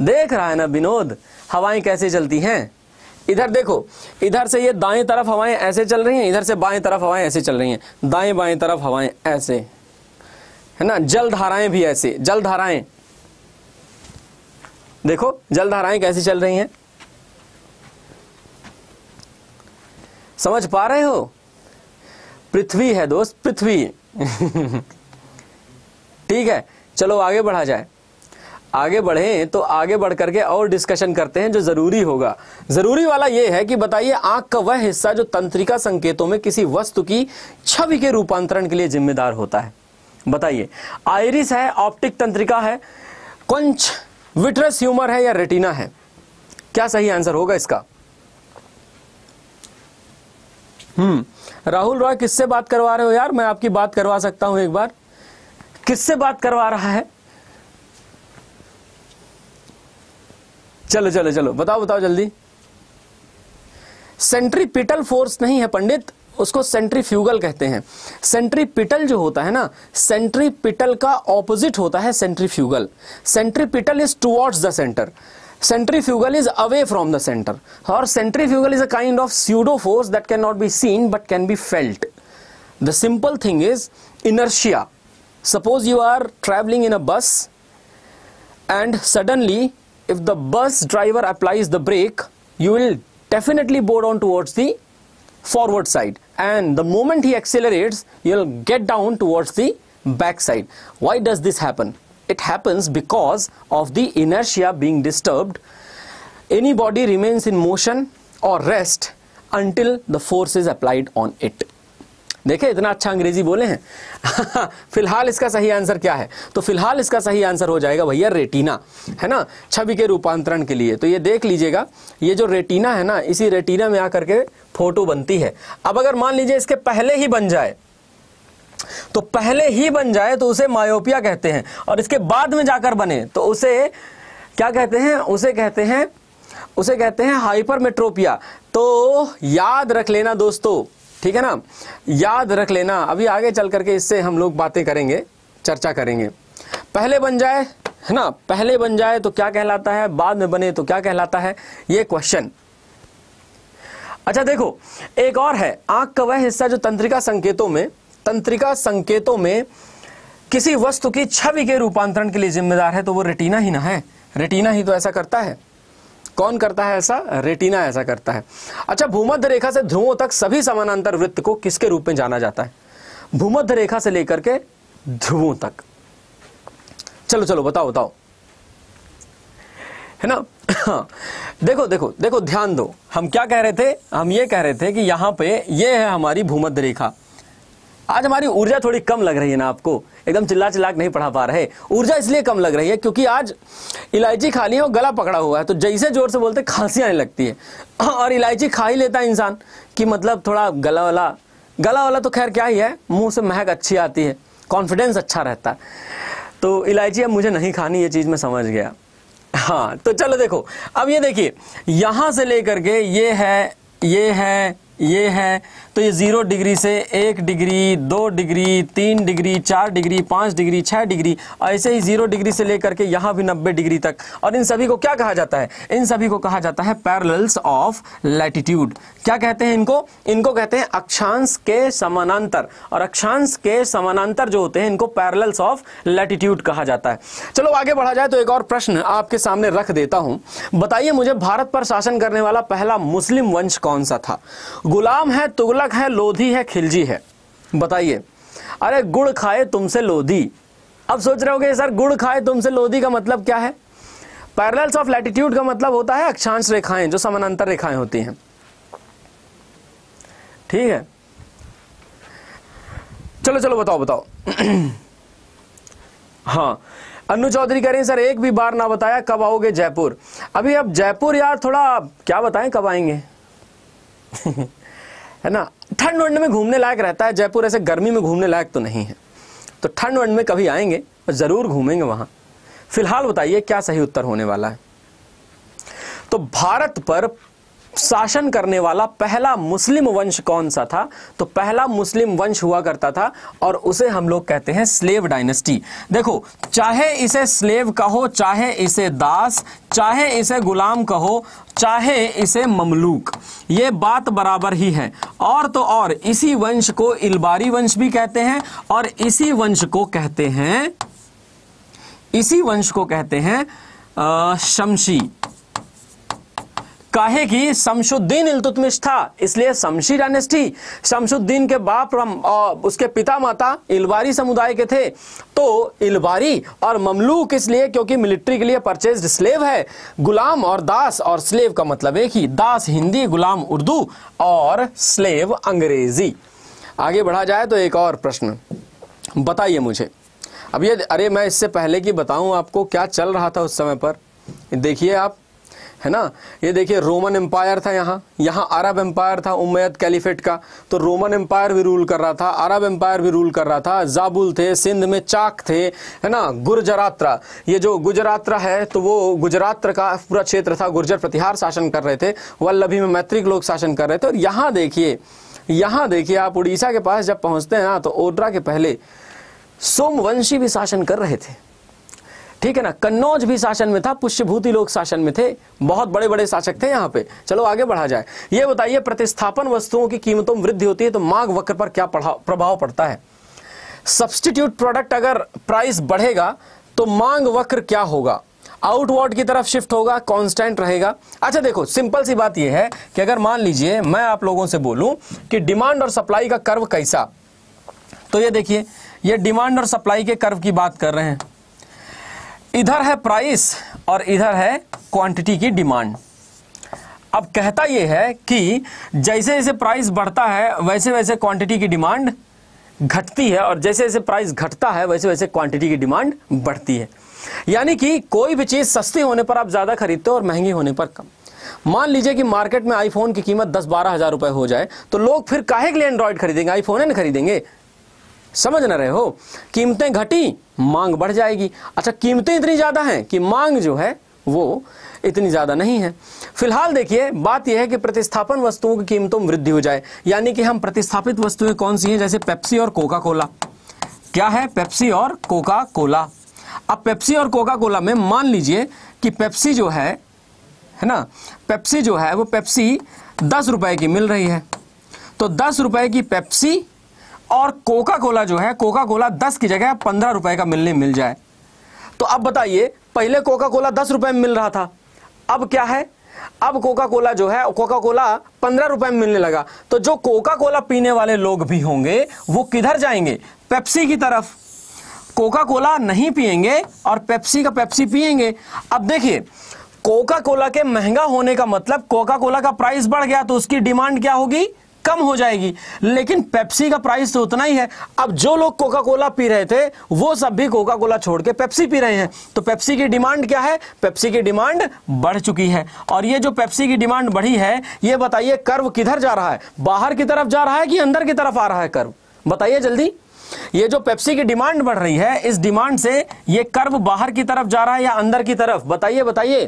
देख रहा है ना विनोद, हवाएँ कैसे चलती हैं? इधर देखो, इधर से ये दाएँ तरफ़ हवाएँ ऐसे चल रही हैं, इधर से बाएँ तरफ़ हवाएँ ऐसे चल रही हैं। दाएँ बाएँ तरफ़ हवाएँ ऐसे। है ना? जल धाराएँ भी ऐसे, जल धाराएँ। देखो, जल धाराएँ कैसे चल रही हैं? समझ पा रहे हो? पृथ्वी है दोस्त, पृथ्वी। (laughs) ठीक है, चलो आगे बढ़ा जाए। आगे बढ़े तो आगे बढ़ करके और डिस्कशन करते हैं जो ज़रूरी होगा। ज़रूरी वाला यह है कि बताइए, आँख का वह हिस्सा जो तंत्रिका संकेतों में किसी वस्तु की छवि के रूपांतरण के लिए जिम्मेदार होता है। बताइए, आयरिस है, ऑप्टिक तंत्रिका है, कुंच, विट्रस ह्यूमर है या रेटिना है? क्या सही आंसर होगा इसका? हम्म राहुल रॉय किससे बात करवा रहे हो यार? मैं आपकी बात करवा सकता हूँ एक बार। किससे बात करवा रहा है? चलो चलो चलो, बताओ बताओ जल्दी। सेंट्री पिटल फोर्स नहीं है पंडित, उसको सेंट्री फ्यूगल कहते हैं। सेंट्री पिटल जो होता है ना सेंट्री पिटल का ऑपोजिट होता है centrifugal centripetal is towards the centre centrifugal is away from the centre और centrifugal is a kind of pseudo force that can not be seen but can be felt the simple thing is inertia suppose you are traveling in a bus and suddenly if the bus driver applies the brake you will definitely bow down towards the forward side. And the moment he accelerates you'll get down towards the back side. Why does this happen? It happens because of the inertia being disturbed. Any body remains in motion or rest until the force is applied on it देखे इतना अच्छा अंग्रेज़ी बोले हैं। (laughs) फ़िलहाल इसका सही answer क्या है? तो फ़िलहाल इसका सही आंसर हो जाएगा भैया रेटिना, है ना? छवि के रूपांतरण के लिए। तो ये देख लीजिएगा, ये जो रेटिना है ना, इसी रेटिना में आकर के फ़ोटो बनती है। अब अगर मान लीजिए इसके पहले ही बन जाए तो पहले ही बन जाए तो उसे मायोपिया कहते हैं। और इसके बाद में जाकर बने तो उसे क्या कहते हैं? उसे कहते हैं, उसे कहते हैं हाइपरमेट्रोपिया। तो याद रख लेना दोस्तों ठीक है ना? याद रख लेना। अभी आगे चल करके इससे हम लोग बातें करेंगे, चर्चा करेंगे। पहले बन जाए, है ना? पहले बन जाए तो क्या कहलाता है? बाद में बने तो क्या कहलाता है? ये क्वेश्चन अच्छा देखो, एक और है। आँख का वह हिस्सा जो तंत्रिका संकेतों में, तंत्रिका संकेतों में किसी वस्तु की छवि के रूपांतरण के लिए जिम्मेदार है तो वो रेटिना ही ना है। रेटिना ही तो ऐसा करता है। कौन करता है ऐसा? रेटिना ऐसा करता है। अच्छा भूमध्य रेखा से ध्रुवों तक सभी समानांतर वृत्त को किसके रूप में जाना जाता है? भूमध्य रेखा से लेकर के ध्रुवों तक। चलो चलो, बताओ बताओ। है ना? देखो देखो देखो, ध्यान दो। हम क्या कह रहे थे? हम ये कह रहे थे कि यहाँ पे ये है हमारी भूमध्य रेखा। आज हमारी ऊर्जा थोड़ी कम लग रही है ना आपको? एकदम चिल्ला चिल्ला नहीं पढ़ा पा रहे। ऊर्जा इसलिए कम लग रही है क्योंकि आज इलायची खा ली है और गला पकड़ा हुआ है। तो जैसे ज़ोर से बोलते खांसी आने लगती है। (clears throat) और इलायची खा ही लेता है इंसान कि मतलब थोड़ा गला वाला गला वाला तो खैर क्या ही है, मुँह से महक अच्छी आती है कॉन्फिडेंस अच्छा रहता है। तो इलायची अब मुझे नहीं खानी, ये चीज़ मैं समझ गया। हाँ तो चलो देखो, अब ये देखिए, यहाँ से लेकर के ये है ये है ये है। तो ये ज़ीरो डिग्री से एक डिग्री, दो डिग्री, तीन डिग्री, चार डिग्री, पाँच डिग्री छः डिग्री, ऐसे ही ज़ीरो डिग्री से लेकर के यहाँ भी नब्बे डिग्री तक। और इन सभी को क्या कहा जाता है? इन सभी को कहा जाता है पैरल्स ऑफ़ लैटिट्यूड क्या कहते हैं इनको? इनको कहते हैं अक्षांश के समानांतर। और अक्षांश के समानांतर जो होते हैं, इनको पैरल्स ऑफ़ लैटिट्यूड कहा जाता है। चलो आगे बढ़ा जाए तो एक और प्रश्न आपके सामने रख देता हूँ। बताइए मुझे भारत पर शासन करने वाला पहला मुस्लिम वंश कौन सा था? गुलाम है, तुगलक है, लोधी है, खिलजी है। बताइए, अरे गुड़ खाए तुमसे लोधी। अब सोच रहे होगे, सर, गुड़ खाए तुमसे लोधी का मतलब क्या है? पैरल्स ऑफ़ लैटिट्यूड का मतलब होता है अक्षांश रेखाएँ, जो समानांतर रेखाएँ होती हैं। ठीक है? चलो चलो, बताओ बताओ। (clears throat) हाँ अनु चौधरी कह रहे हैं, सर, एक भी बार ना बताया, कब आओगे जयपुर? अभी अब जयपुर यार थोड़ा, क्या बताएँ, कब आएँगे? (laughs) है ना? ठंड वंड में घूमने लायक रहता है, जयपुर ऐसे गर्मी में घूमने लायक तो नहीं है। तो ठंड वंड में कभी आएँगे और ज़रूर घूमेंगे वहाँ। फ़िलहाल बताइए, क्या सही उत्तर होने वाला है? तो भारत पर शासन करने वाला पहला मुस्लिम वंश कौन सा था? तो पहला मुस्लिम वंश हुआ करता था और उसे हम लोग कहते हैं स्लेव डायनेस्टी। देखो, चाहे इसे स्लेव कहो, चाहे इसे दास, चाहे इसे गुलाम कहो, चाहे इसे ममलूक, ये बात बराबर ही है। और तो और, इसी वंश को इलबारी वंश भी कहते हैं और इसी वंश को कहते हैं, इसी वंश को कहते हैं शमशी। काहे की शमशुद्दीन इल्तुतमिश था, इसलिए शमशी डायनेस्टी, शमशुद्दीन के बाप और उसके पिता माता इलबारी समुदाय के थे। तो इलबारी और ममलूक इसलिए क्योंकि मिलिट्री के लिए परचेज स्लेव है, गुलाम और दास, और स्लेव का मतलब एक ही, दास हिंदी, गुलाम उर्दू और स्लेव अंग्रेज़ी। आगे बढ़ा जाए तो एक और प्रश्न, बताइए मुझे। अब ये, अरे मैं इससे पहले की बताऊँ आपको क्या चल रहा था उस समय पर, देखिए आप है ना? ये देखिए रोमन एम्पायर था यहाँ। यहाँ अरब एम्पायर था उमैयद कैलिफेट का। तो रोमन एम्पायर भी रूल कर रहा था अरब एम्पायर भी रूल कर रहा था। जाबुल थे, सिंध में चाक थे, है ना? गुर्जरात्रा ये जो गुजरात्रा है तो वो गुजरात का पूरा क्षेत्र था। गुर्जर प्रतिहार शासन कर रहे थे, वल्लभी में मैत्रिक लोग शासन कर रहे थे। और यहाँ देखिए यहाँ देखिए आप उड़ीसा के पास जब पहुँचते हैं ना तो ओड्रा के पहले सोमवंशी भी शासन कर रहे थे। ठीक है ना? कन्नौज भी शासन में था, पुष्यभूति लोग शासन में थे। बहुत बड़े बड़े शासक थे यहाँ पे। चलो आगे बढ़ा जाए। ये बताइए, प्रतिस्थापन वस्तुओं की कीमतों में वृद्धि होती है तो मांग वक्र पर क्या प्रभाव पड़ता है? सब्सटीट्यूट प्रोडक्ट अगर प्राइस बढ़ेगा तो मांग वक्र क्या होगा? आउटवर्ड की तरफ़ शिफ्ट होगा कांस्टेंट रहेगा। अच्छा देखो सिंपल सी बात यह है कि अगर मान लीजिए, मैं आप लोगों से बोलूँ कि डिमांड और सप्लाई का कर्व कैसा? तो ये देखिए, ये डिमांड और सप्लाई के कर्व की बात कर रहे हैं। इधर है प्राइस और इधर है क्वांटिटी की डिमांड अब कहता यह है कि जैसे जैसे प्राइस बढ़ता है, वैसे वैसे क्वांटिटी की डिमांड घटती है और जैसे जैसे प्राइस घटता है, वैसे वैसे क्वांटिटी की डिमांड बढ़ती है। यानी कि कोई भी चीज़ सस्ती होने पर आप ज़्यादा खरीदते हो और महँगी होने पर कम। मान लीजिए कि मार्केट में आईफोन की कीमत दस बारह हज़ार रुपए हो जाए तो लोग फिर काहे के लिए एंड्रॉइड खरीदेंगे? आईफोन है ना खरीदेंगे। समझ ना रहे हो? कीमतें घटी, मांग बढ़ जाएगी। अच्छा कीमतें इतनी ज़्यादा हैं कि मांग जो है, वो इतनी ज़्यादा नहीं है। फ़िलहाल देखिए, बात यह है कि प्रतिस्थापन वस्तुओं की कीमतों में वृद्धि हो जाए। यानी कि हम प्रतिस्थापित वस्तुएँ कौन सी हैं? जैसे पेप्सी और कोका कोला क्या है पेप्सी और कोका कोला अब पेप्सी और कोका कोला में मान लीजिए कि पेप्सी जो है है ना? पेप्सी जो है, वो पेप्सी दस रुपए की मिल रही है। तो दस रुपए की पेप्सी और कोका कोला जो है कोका कोला दस की जगह पंद्रह रुपए का मिलने मिल जाए। तो अब बताइए, पहले कोका कोला दस रुपए में मिल रहा था, अब क्या है? अब कोका कोला जो है कोका कोला पंद्रह रुपए में मिलने लगा। तो जो कोका कोला पीने वाले लोग भी होंगे, वो किधर जाएँगे? पेप्सी की तरफ़। कोका कोला नहीं पिएँगे और पेप्सी का पेप्सी पिएँगे अब देखिए कोका कोला के महँगा होने का मतलब कोका कोला का प्राइस बढ़ गया तो उसकी डिमांड क्या होगी? कम हो जाएगी। लेकिन पेप्सी का प्राइस तो उतना ही है। अब जो लोग कोका कोला पी रहे थे, वो सब भी कोका कोला छोड़ के पेप्सी पी रहे हैं। तो पेप्सी की डिमांड क्या है? पेप्सी की डिमांड बढ़ चुकी है। और ये जो पेप्सी की डिमांड बढ़ी है, ये बताइए कर्व किधर जा रहा है? बाहर की तरफ़ जा रहा है कि अंदर की तरफ़ आ रहा है कर्व बताइए जल्दी। ये जो पेप्सी की डिमांड बढ़ रही है, इस डिमांड से ये कर्व बाहर की तरफ़ जा रहा है या अंदर की तरफ़? बताइए बताइए।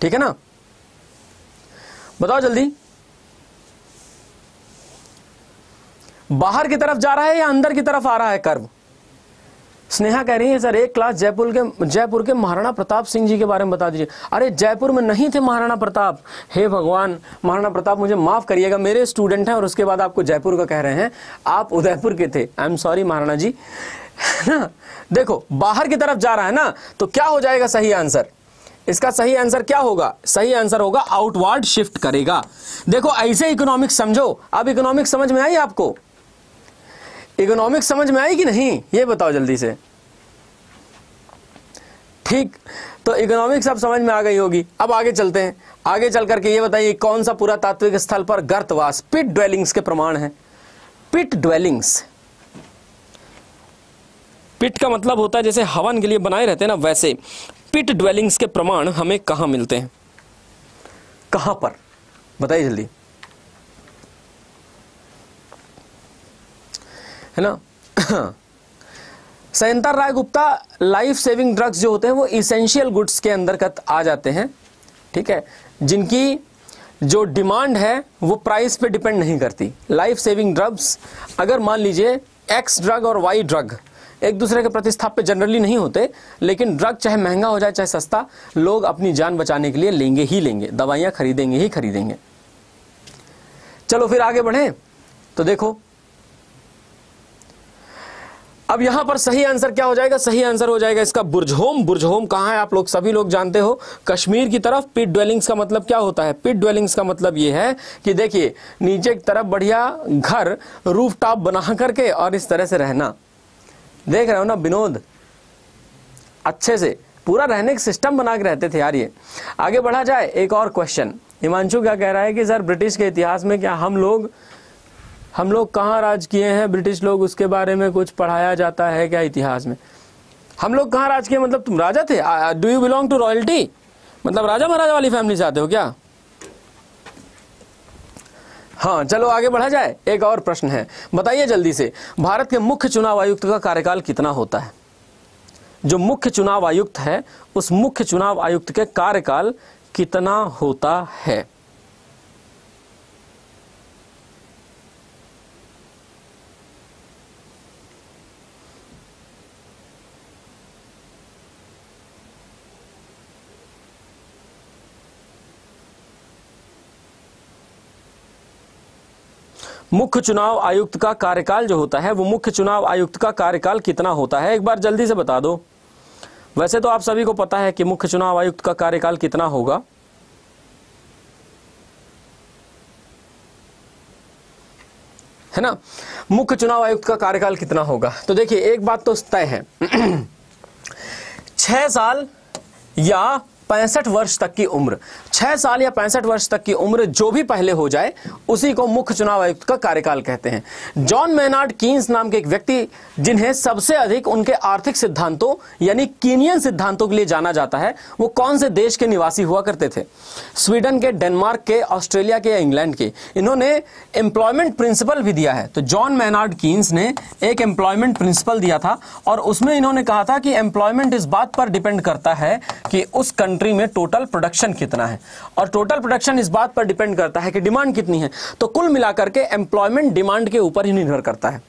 ठीक है ना? बताओ जल्दी। बाहर की तरफ़ जा रहा है या अंदर की तरफ़ आ रहा है कर्व? स्नेहा कह रही है, सर, एक क्लास जयपुर के जयपुर के महाराणा प्रताप सिंह जी के बारे में बता दीजिए। अरे, जयपुर में नहीं थे महाराणा प्रताप। हे भगवान, महाराणा प्रताप, मुझे माफ़ करिएगा, मेरे स्टूडेंट हैं और उसके बाद आपको जयपुर का कह रहे हैं। आप उदयपुर के थे। I am sorry Maharana ji. (laughs) ना, देखो, बाहर की तरफ़ जा रहा है ना तो क्या हो जाएगा सही आंसर इसका सही आंसर क्या होगा? सही आंसर होगा आउटवर्ड शिफ्ट करेगा। देखो, ऐसे इकोनॉमिक्स समझो। अब इकोनॉमिक्स समझ में आई आपको? इकोनॉमिक्स समझ में आई कि नहीं? ये बताओ जल्दी से। ठीक तो इकोनॉमिक्स अब समझ में आ गई होगी। अब आगे चलते हैं। आगे चल करके ये बताइए, कौन सा पूरा तात्विक स्थल पर गर्तवास, पिट ड्वेलिंग्स के प्रमाण है? पिट ड्वेलिंग्स पिट का मतलब होता है जैसे हवन के लिए बनाए रहते हैं ना, वैसे। पिट ड्वेलिंग्स के प्रमाण हमें कहाँ मिलते हैं? कहाँ पर? बताइए जल्दी। है ना? Sayantar Roy Gupta life saving drugs जो होते हैं, वो इसेंशियल गुड्स के अंतर्गत आ जाते हैं, ठीक है? जिनकी जो डिमांड है, वो प्राइस पे डिपेंड नहीं करती। लाइफ सेविंग ड्रग्स अगर मान लीजिए एक्स ड्रग और वाई ड्रग एक दूसरे के प्रतिस्थाप्य जनरली नहीं होते, लेकिन ड्रग चाहे महँगा हो जाए, चाहे सस्ता, लोग अपनी जान बचाने के लिए लेंगे ही लेंगे। दवाइयाँ खरीदेंगे ही खरीदेंगे। चलो फिर आगे बढ़े। तो देखो अब यहाँ पर सही आंसर क्या हो जाएगा? सही आंसर हो जाएगा इसका बुर्जहोम। बुर्जहोम कहाँ है? आप लोग सभी लोग जानते हो, कश्मीर की तरफ़ पिट ड्वेलिंग्स का मतलब क्या होता है? पिट ड्वेलिंग्स का मतलब यह है कि देखिए, नीचे की तरफ़ बढ़िया घर रूफ टॉप बना करके और इस तरह से रहना। देख रहे हो ना विनोद? अच्छे से। पूरा रहने का सिस्टम बना के रहते थे यार ये। आगे बढ़ा जाए, एक और क्वेश्चन हिमांशु क्या कह रहा है कि, सर, ब्रिटिश के इतिहास में क्या हम लोग हम लोग कहाँ राज किए हैं? ब्रिटिश लोग उसके बारे में कुछ पढ़ाया जाता है क्या इतिहास में? हम लोग कहाँ राज किए मतलब तुम राजा थे? Do you belong to royalty मतलब राजा महाराजा वाली फैमिली से आते हो क्या? हाँ चलो आगे बढ़ा जाए। एक और प्रश्न है। बताइए जल्दी से, भारत के मुख्य चुनाव आयुक्त का कार्यकाल कितना होता है? जो मुख्य चुनाव आयुक्त है, उस मुख्य चुनाव आयुक्त के कार्यकाल कितना होता है? मुख्य चुनाव आयुक्त का कार्यकाल जो होता है, वो मुख्य चुनाव आयुक्त का कार्यकाल कितना होता है? एक बार जल्दी से बता दो। वैसे तो आप सभी को पता है कि मुख्य चुनाव आयुक्त का कार्यकाल कितना होगा। है ना? मुख्य चुनाव आयुक्त का कार्यकाल कितना होगा? तो देखिए, एक बात तो तय है। (clears throat) छह साल या पैंसठ वर्ष तक की उम्र। छह साल या पैंसठ वर्ष तक की उम्र जो भी पहले हो जाए, उसी को मुख्य चुनाव आयुक्त का कार्यकाल कहते हैं। जॉन मैनार्ड कीन्स नाम के एक व्यक्ति, जिन्हें सबसे अधिक उनके आर्थिक सिद्धांतों, यानी कीनियन सिद्धांतों के लिए जाना जाता है, वो कौन से देश के निवासी हुआ करते थे? स्वीडन के, डेनमार्क के, ऑस्ट्रेलिया के या इंग्लैंड के? इन्होंने एम्प्लॉयमेंट प्रिंसिपल भी दिया है। तो जॉन मैनार्ड कीन्स ने एक एम्प्लॉयमेंट प्रिंसिपल दिया था, और उसमें इन्होंने कहा था कि एम्प्लॉयमेंट इस बात पर डिपेंड करता है कि उस कंट्री में टोटल प्रोडक्शन कितना है? और टोटल प्रोडक्शन इस बात पर डिपेंड करता है कि डिमांड कितनी है। तो कुल मिलाकर के एम्प्लॉयमेंट डिमांड के ऊपर ही निर्भर करता है।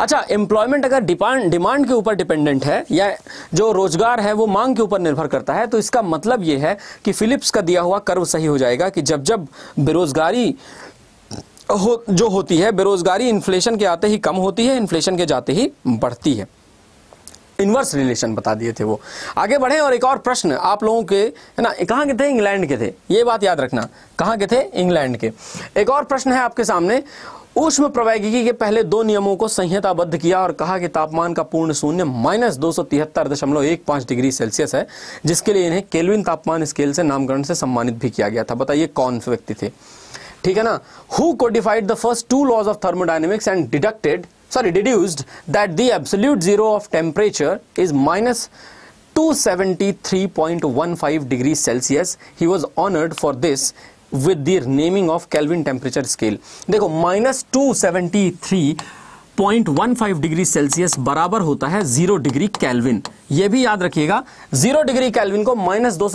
अच्छा एम्प्लॉयमेंट अगर डिमांड डिमांड के ऊपर डिपेंडेंट है, या जो रोज़गार है वो मांग के ऊपर निर्भर करता है तो इसका मतलब ये है कि फिलिप्स का दिया हुआ कर्व सही हो जाएगा कि जब जब बेरोजगारी हो, जो होती है, बेरोजगारी इन्फ्लेशन के आते ही कम होती है इन्फ्लेशन के जाते ही बढ़ती है। इनवर्स रिलेशन बता दिए थे वो। आगे बढ़े और एक और प्रश्न, आप लोगों के, है ना, कहाँ के थे? इंग्लैंड के थे। ये बात याद रखना, कहाँ के थे? इंग्लैंड के। एक और प्रश्न है आपके सामने, उष्म प्रवैगिकी के पहले दो नियमों को संहिताबद्ध किया और कहा कि तापमान का पूर्ण शून्य माइनस दो डिग्री सेल्सियस है, जिसके लिए इन्हें केल्विन तापमान स्केल से नामकरण से सम्मानित भी किया गया था। बताइए कौन से व्यक्ति थे? ठीक है ना? Who codified the first two laws of thermodynamics and deducted sorry deduced that the absolute zero of temperature is minus 273.15 degrees Celsius. He was honored for this with the naming of Kelvin temperature scale. देखो point one five degree Celsius बराबर होता है zero degree kelvin ये भी याद रखिएगा zero degree kelvin को minus दो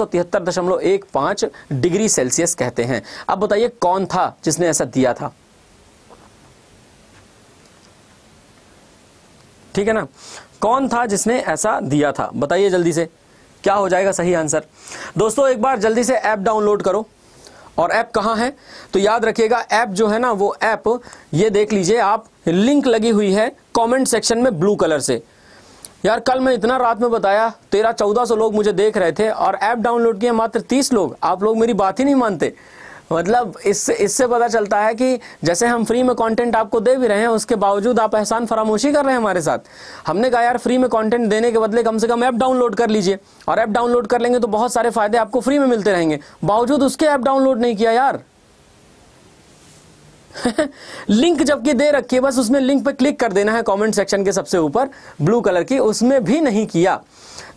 डिग्री सेल्सियस कहते हैं अब बताइए कौन था जिसने ऐसा दिया था ठीक है ना? कौन था जिसने ऐसा दिया था? बताइए जल्दी से। क्या हो जाएगा सही आंसर? दोस्तों, एक बार जल्दी से ऐप डाउनलोड करो। और ऐप कहाँ है? तो याद रखिएगा, ऐप जो है ना, वो ऐप, ये देख लीजिए आप, लिंक लगी हुई है कमेंट सेक्शन में ब्लू कलर से। यार, कल मैं इतना रात में बताया, तेरह चौदह सौ लोग मुझे देख रहे थे, और ऐप डाउनलोड किए मात्र तीस लोग। आप लोग मेरी बात ही नहीं मानते। मतलब इससे इससे पता चलता है कि जैसे हम फ्री में कंटेंट आपको दे भी रहे हैं, उसके बावजूद आप एहसान फरामोशी कर रहे हैं हमारे साथ। हमने कहा, यार फ्री में कंटेंट देने के बदले कम से कम ऐप डाउनलोड कर लीजिए। और ऐप डाउनलोड कर लेंगे तो बहुत सारे फ़ायदे आपको फ्री में मिलते रहेंगे। बावजूद उसके ऐप डाउनलोड नहीं किया, यार। (laughs) लिंक जबकि दे रखी है, बस उसमें लिंक पर क्लिक कर देना है कमेंट सेक्शन के सबसे ऊपर ब्लू कलर की, उसमें भी नहीं किया।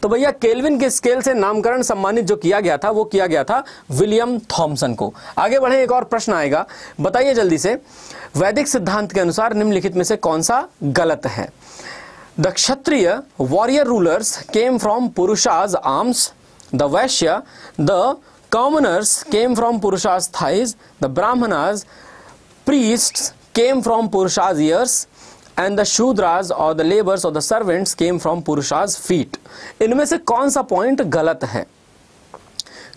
तो भैया केल्विन के स्केल से नामकरण सम्मानित जो किया गया था वो किया गया था विलियम थॉमसन को। आगे बढ़े एक और प्रश्न आएगा। बताइए जल्दी से वैदिक सिद्धांत के अनुसार निम्नलिखित में से कौन सा गलत है? The Kshatriya warrior rulers came from Purusha's arms the Vaishya the commoners came from Purusha's thighs, the Brahmanas, priests came from Purusha's ears, and the Shudras or the laborers or the servants came from Purusha's feet. इनमें से कौन सा point गलत है?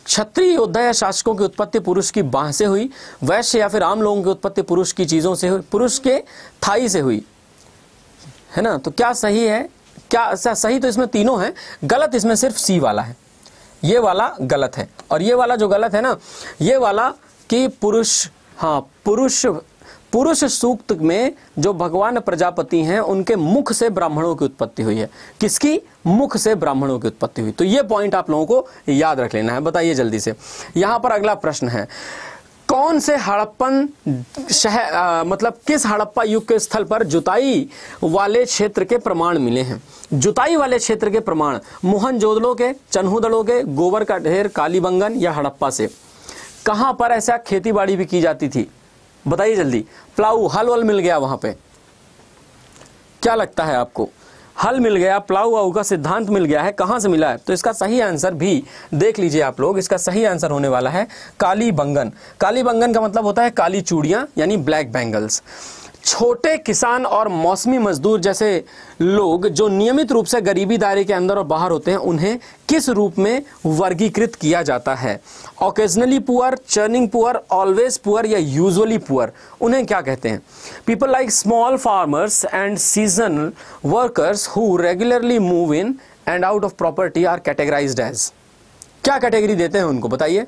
क्षत्रिय योद्धा या शासकों की उत्पत्ति पुरुष की बाह से हुई, वैश्य या फिर आम लोगों की उत्पत्ति पुरुष की चीज़ों से हुई, पुरुष के थाई से हुई। है ना? तो क्या सही है? क्या सही तो इसमें तीनों है, गलत इसमें सिर्फ़ सी वाला है। ये वाला गलत है। और ये वाला जो गलत है ना, ये वाला कि पुरुष हाँ पुरुष पुरुष सूक्त में जो भगवान प्रजापति हैं, उनके मुख से ब्राह्मणों की उत्पत्ति हुई है। किसकी? मुख से ब्राह्मणों की उत्पत्ति हुई। तो ये पॉइंट आप लोगों को याद रख लेना है। बताइए जल्दी से। यहाँ पर अगला प्रश्न है, कौन से हड़प्पन शहर मतलब किस हड़प्पा युग के स्थल पर जुताई वाले क्षेत्र के प्रमाण मिले हैं? जुताई वाले क्षेत्र के प्रमाण, मोहन जोदड़ो के चन्हूदड़ों के, गोबर का ढेर, कालीबंगन या हड़प्पा से। कहाँ पर ऐसा खेती बाड़ी भी की जाती थी? बताइए जल्दी। प्लाऊ, हल वल मिल गया वहाँ पे। क्या लगता है आपको? हल मिल गया, प्लाऊ आऊ का सिद्धांत मिल गया है, कहाँ से मिला है? तो इसका सही आंसर भी देख लीजिए आप लोग, इसका सही आंसर होने वाला है काली बंगन काली बंगन का मतलब होता है काली चूड़ियाँ, यानी ब्लैक बैंगल्स। छोटे किसान और मौसमी मजदूर जैसे लोग जो नियमित रूप से गरीबी दायरे के अंदर और बाहर होते हैं, उन्हें किस रूप में वर्गीकृत किया जाता है? Occasionally poor churning poor always poor या यूजुअली पुअर उन्हें क्या कहते हैं? People like small farmers and seasonal workers who regularly move in and out of property are categorise as क्या कैटेगरी देते हैं उनको, बताइए?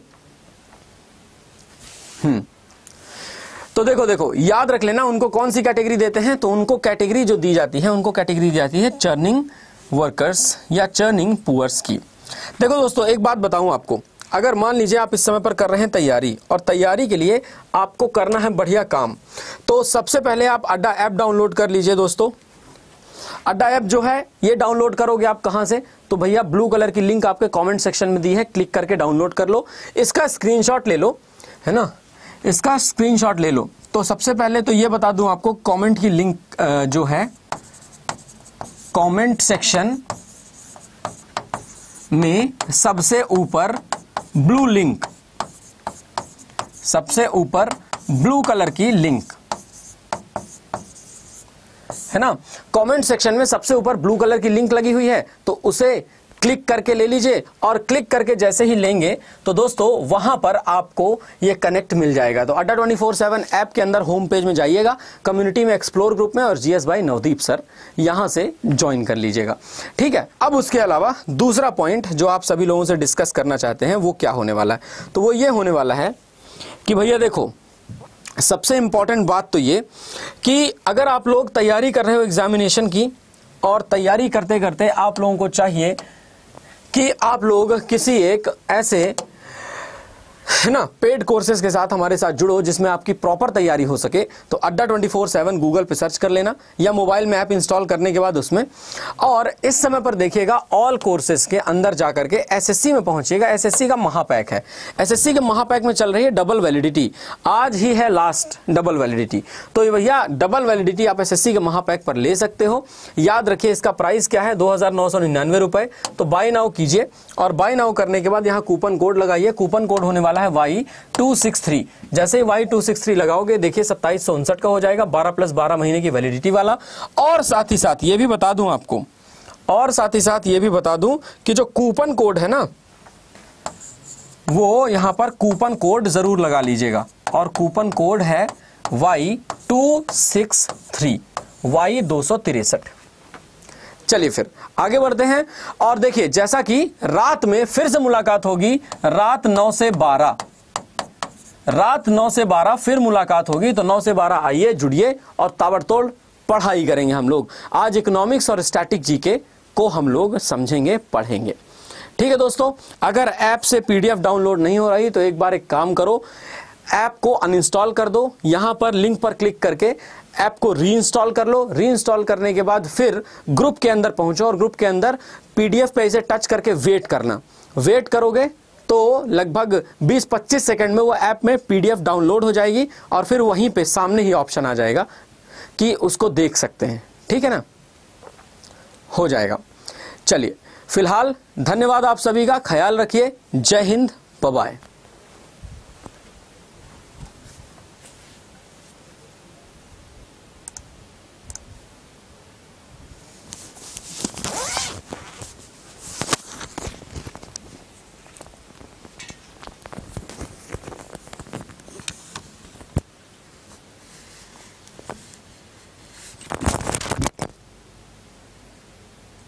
हम्म। तो देखो देखो, याद रख लेना, उनको कौन सी कैटेगरी देते हैं? तो उनको कैटेगरी जो दी जाती है, उनको कैटेगरी दी जाती है चर्निंग वर्कर्स या चर्निंग पुअर्स की। देखो दोस्तों, एक बात बताऊँ आपको। अगर मान लीजिए आप इस समय पर कर रहे हैं तैयारी, और तैयारी के लिए आपको करना है बढ़िया काम तो सबसे पहले आप अड्डा ऐप डाउनलोड कर लीजिए दोस्तों। अड्डा ऐप जो है, ये डाउनलोड करोगे आप कहाँ से? तो भैया, ब्लू कलर की लिंक आपके कमेंट सेक्शन में दी है, क्लिक करके डाउनलोड कर लो। इसका स्क्रीनशॉट ले लो, है ना? इसका स्क्रीनशॉट ले लो। तो सबसे पहले तो ये बता दूँ आपको कमेंट की लिंक जो है कमेंट सेक्शन में सबसे ऊपर ब्लू लिंक सबसे ऊपर ब्लू कलर की लिंक है ना? कमेंट सेक्शन में सबसे ऊपर ब्लू कलर की लिंक लगी हुई है तो उसे क्लिक करके ले लीजिए और क्लिक करके जैसे ही लेंगे तो दोस्तों वहाँ पर आपको ये कनेक्ट मिल जाएगा। तो Adda twenty four seven app के अंदर होम पेज में जाइएगा, कम्युनिटी में एक्सप्लोर ग्रुप में और जीएस भाई नवदीप सर यहाँ से ज्वाइन कर लीजिएगा। ठीक है, अब उसके अलावा दूसरा पॉइंट जो आप सभी लोगों से डिस्कस करना चाहते हैं, वो क्या होने वाला है? तो वो ये होने वाला है कि भैया देखो, सबसे इंपॉर्टेंट बात तो ये कि अगर आप लोग तैयारी कर रहे हो एग्जामिनेशन की और तैयारी करते करते आप लोगों को चाहिए कि आप लोग किसी एक ऐसे है ना? पेड कोर्सेज के साथ हमारे साथ जुड़ो, जिसमें आपकी प्रॉपर तैयारी हो सके। तो Adda twenty four seven Google पे सर्च कर लेना, या मोबाइल में ऐप इंस्टॉल करने के बाद उसमें। और इस समय पर देखिएगा ऑल कोर्सेज के अंदर जाकर के एसएससी में पहुंचिएगा। एसएससी का महापैक है। एसएससी के महापैक में चल रही है डबल वैलिडिटी आज ही है लास्ट डबल वैलिडिटी तो भैया डबल वैलिडिटी आप एसएससी के महापैक पर ले सकते हो। याद रखिए, इसका प्राइस क्या है? दो रुपए। तो बाय नाउ कीजिए। और बाय नाउ करने के बाद यहाँ कूपन कोड लगाइए। कूपन कोड होने वाला है वाई टू सिक्स थ्री। जैसे वाई टू सिक्स थ्री लगाओगे, देखिए सत्ताईस सौ उनसठ का हो जाएगा, बारह प्लस बारह महीने की वैलिडिटी वाला। और साथ ही साथ ये भी बता दूँ आपको, और साथ ही साथ ये भी बता दूँ कि जो कूपन कोड है ना, वो यहाँ पर कूपन कोड ज़रूर लगा लीजिएगा। और कूपन कोड है Y two six three, Y दो सौ तिरसठ। चलिए फिर, आगे बढ़ते हैं। और देखिए, जैसा कि रात में फिर से मुलाकात होगी, रात नौ से बारह। रात नौ से बारह फिर मुलाकात होगी तो नौ से बारह आइए, जुड़िए और ताबड़तोड़ पढ़ाई करेंगे हम लोग। आज इकोनॉमिक्स और स्टैटिक जीके को हम लोग समझेंगे, पढ़ेंगे। ठीक है दोस्तों, अगर ऐप से पीडीएफ डाउनलोड नहीं हो रही तो एक बार एक काम करो ऐप को अनइंस्टॉल कर दो। यहाँ पर लिंक पर क्लिक करके ऐप को री कर लो। री करने के बाद फिर ग्रुप के अंदर पहुंचो और ग्रुप के अंदर पीडीएफ पे इसे टच करके वेट करना। वेट करोगे तो लगभग 20-25 सेकंड में वो ऐप में पीडीएफ डाउनलोड हो जाएगी और फिर वहीं पे सामने ही ऑप्शन आ जाएगा कि उसको देख सकते हैं। ठीक है ना? हो जाएगा। चलिए, फ़िलहाल धन्यवाद आप सभी का। ख्याल रखिए। जय हिंद। बबाई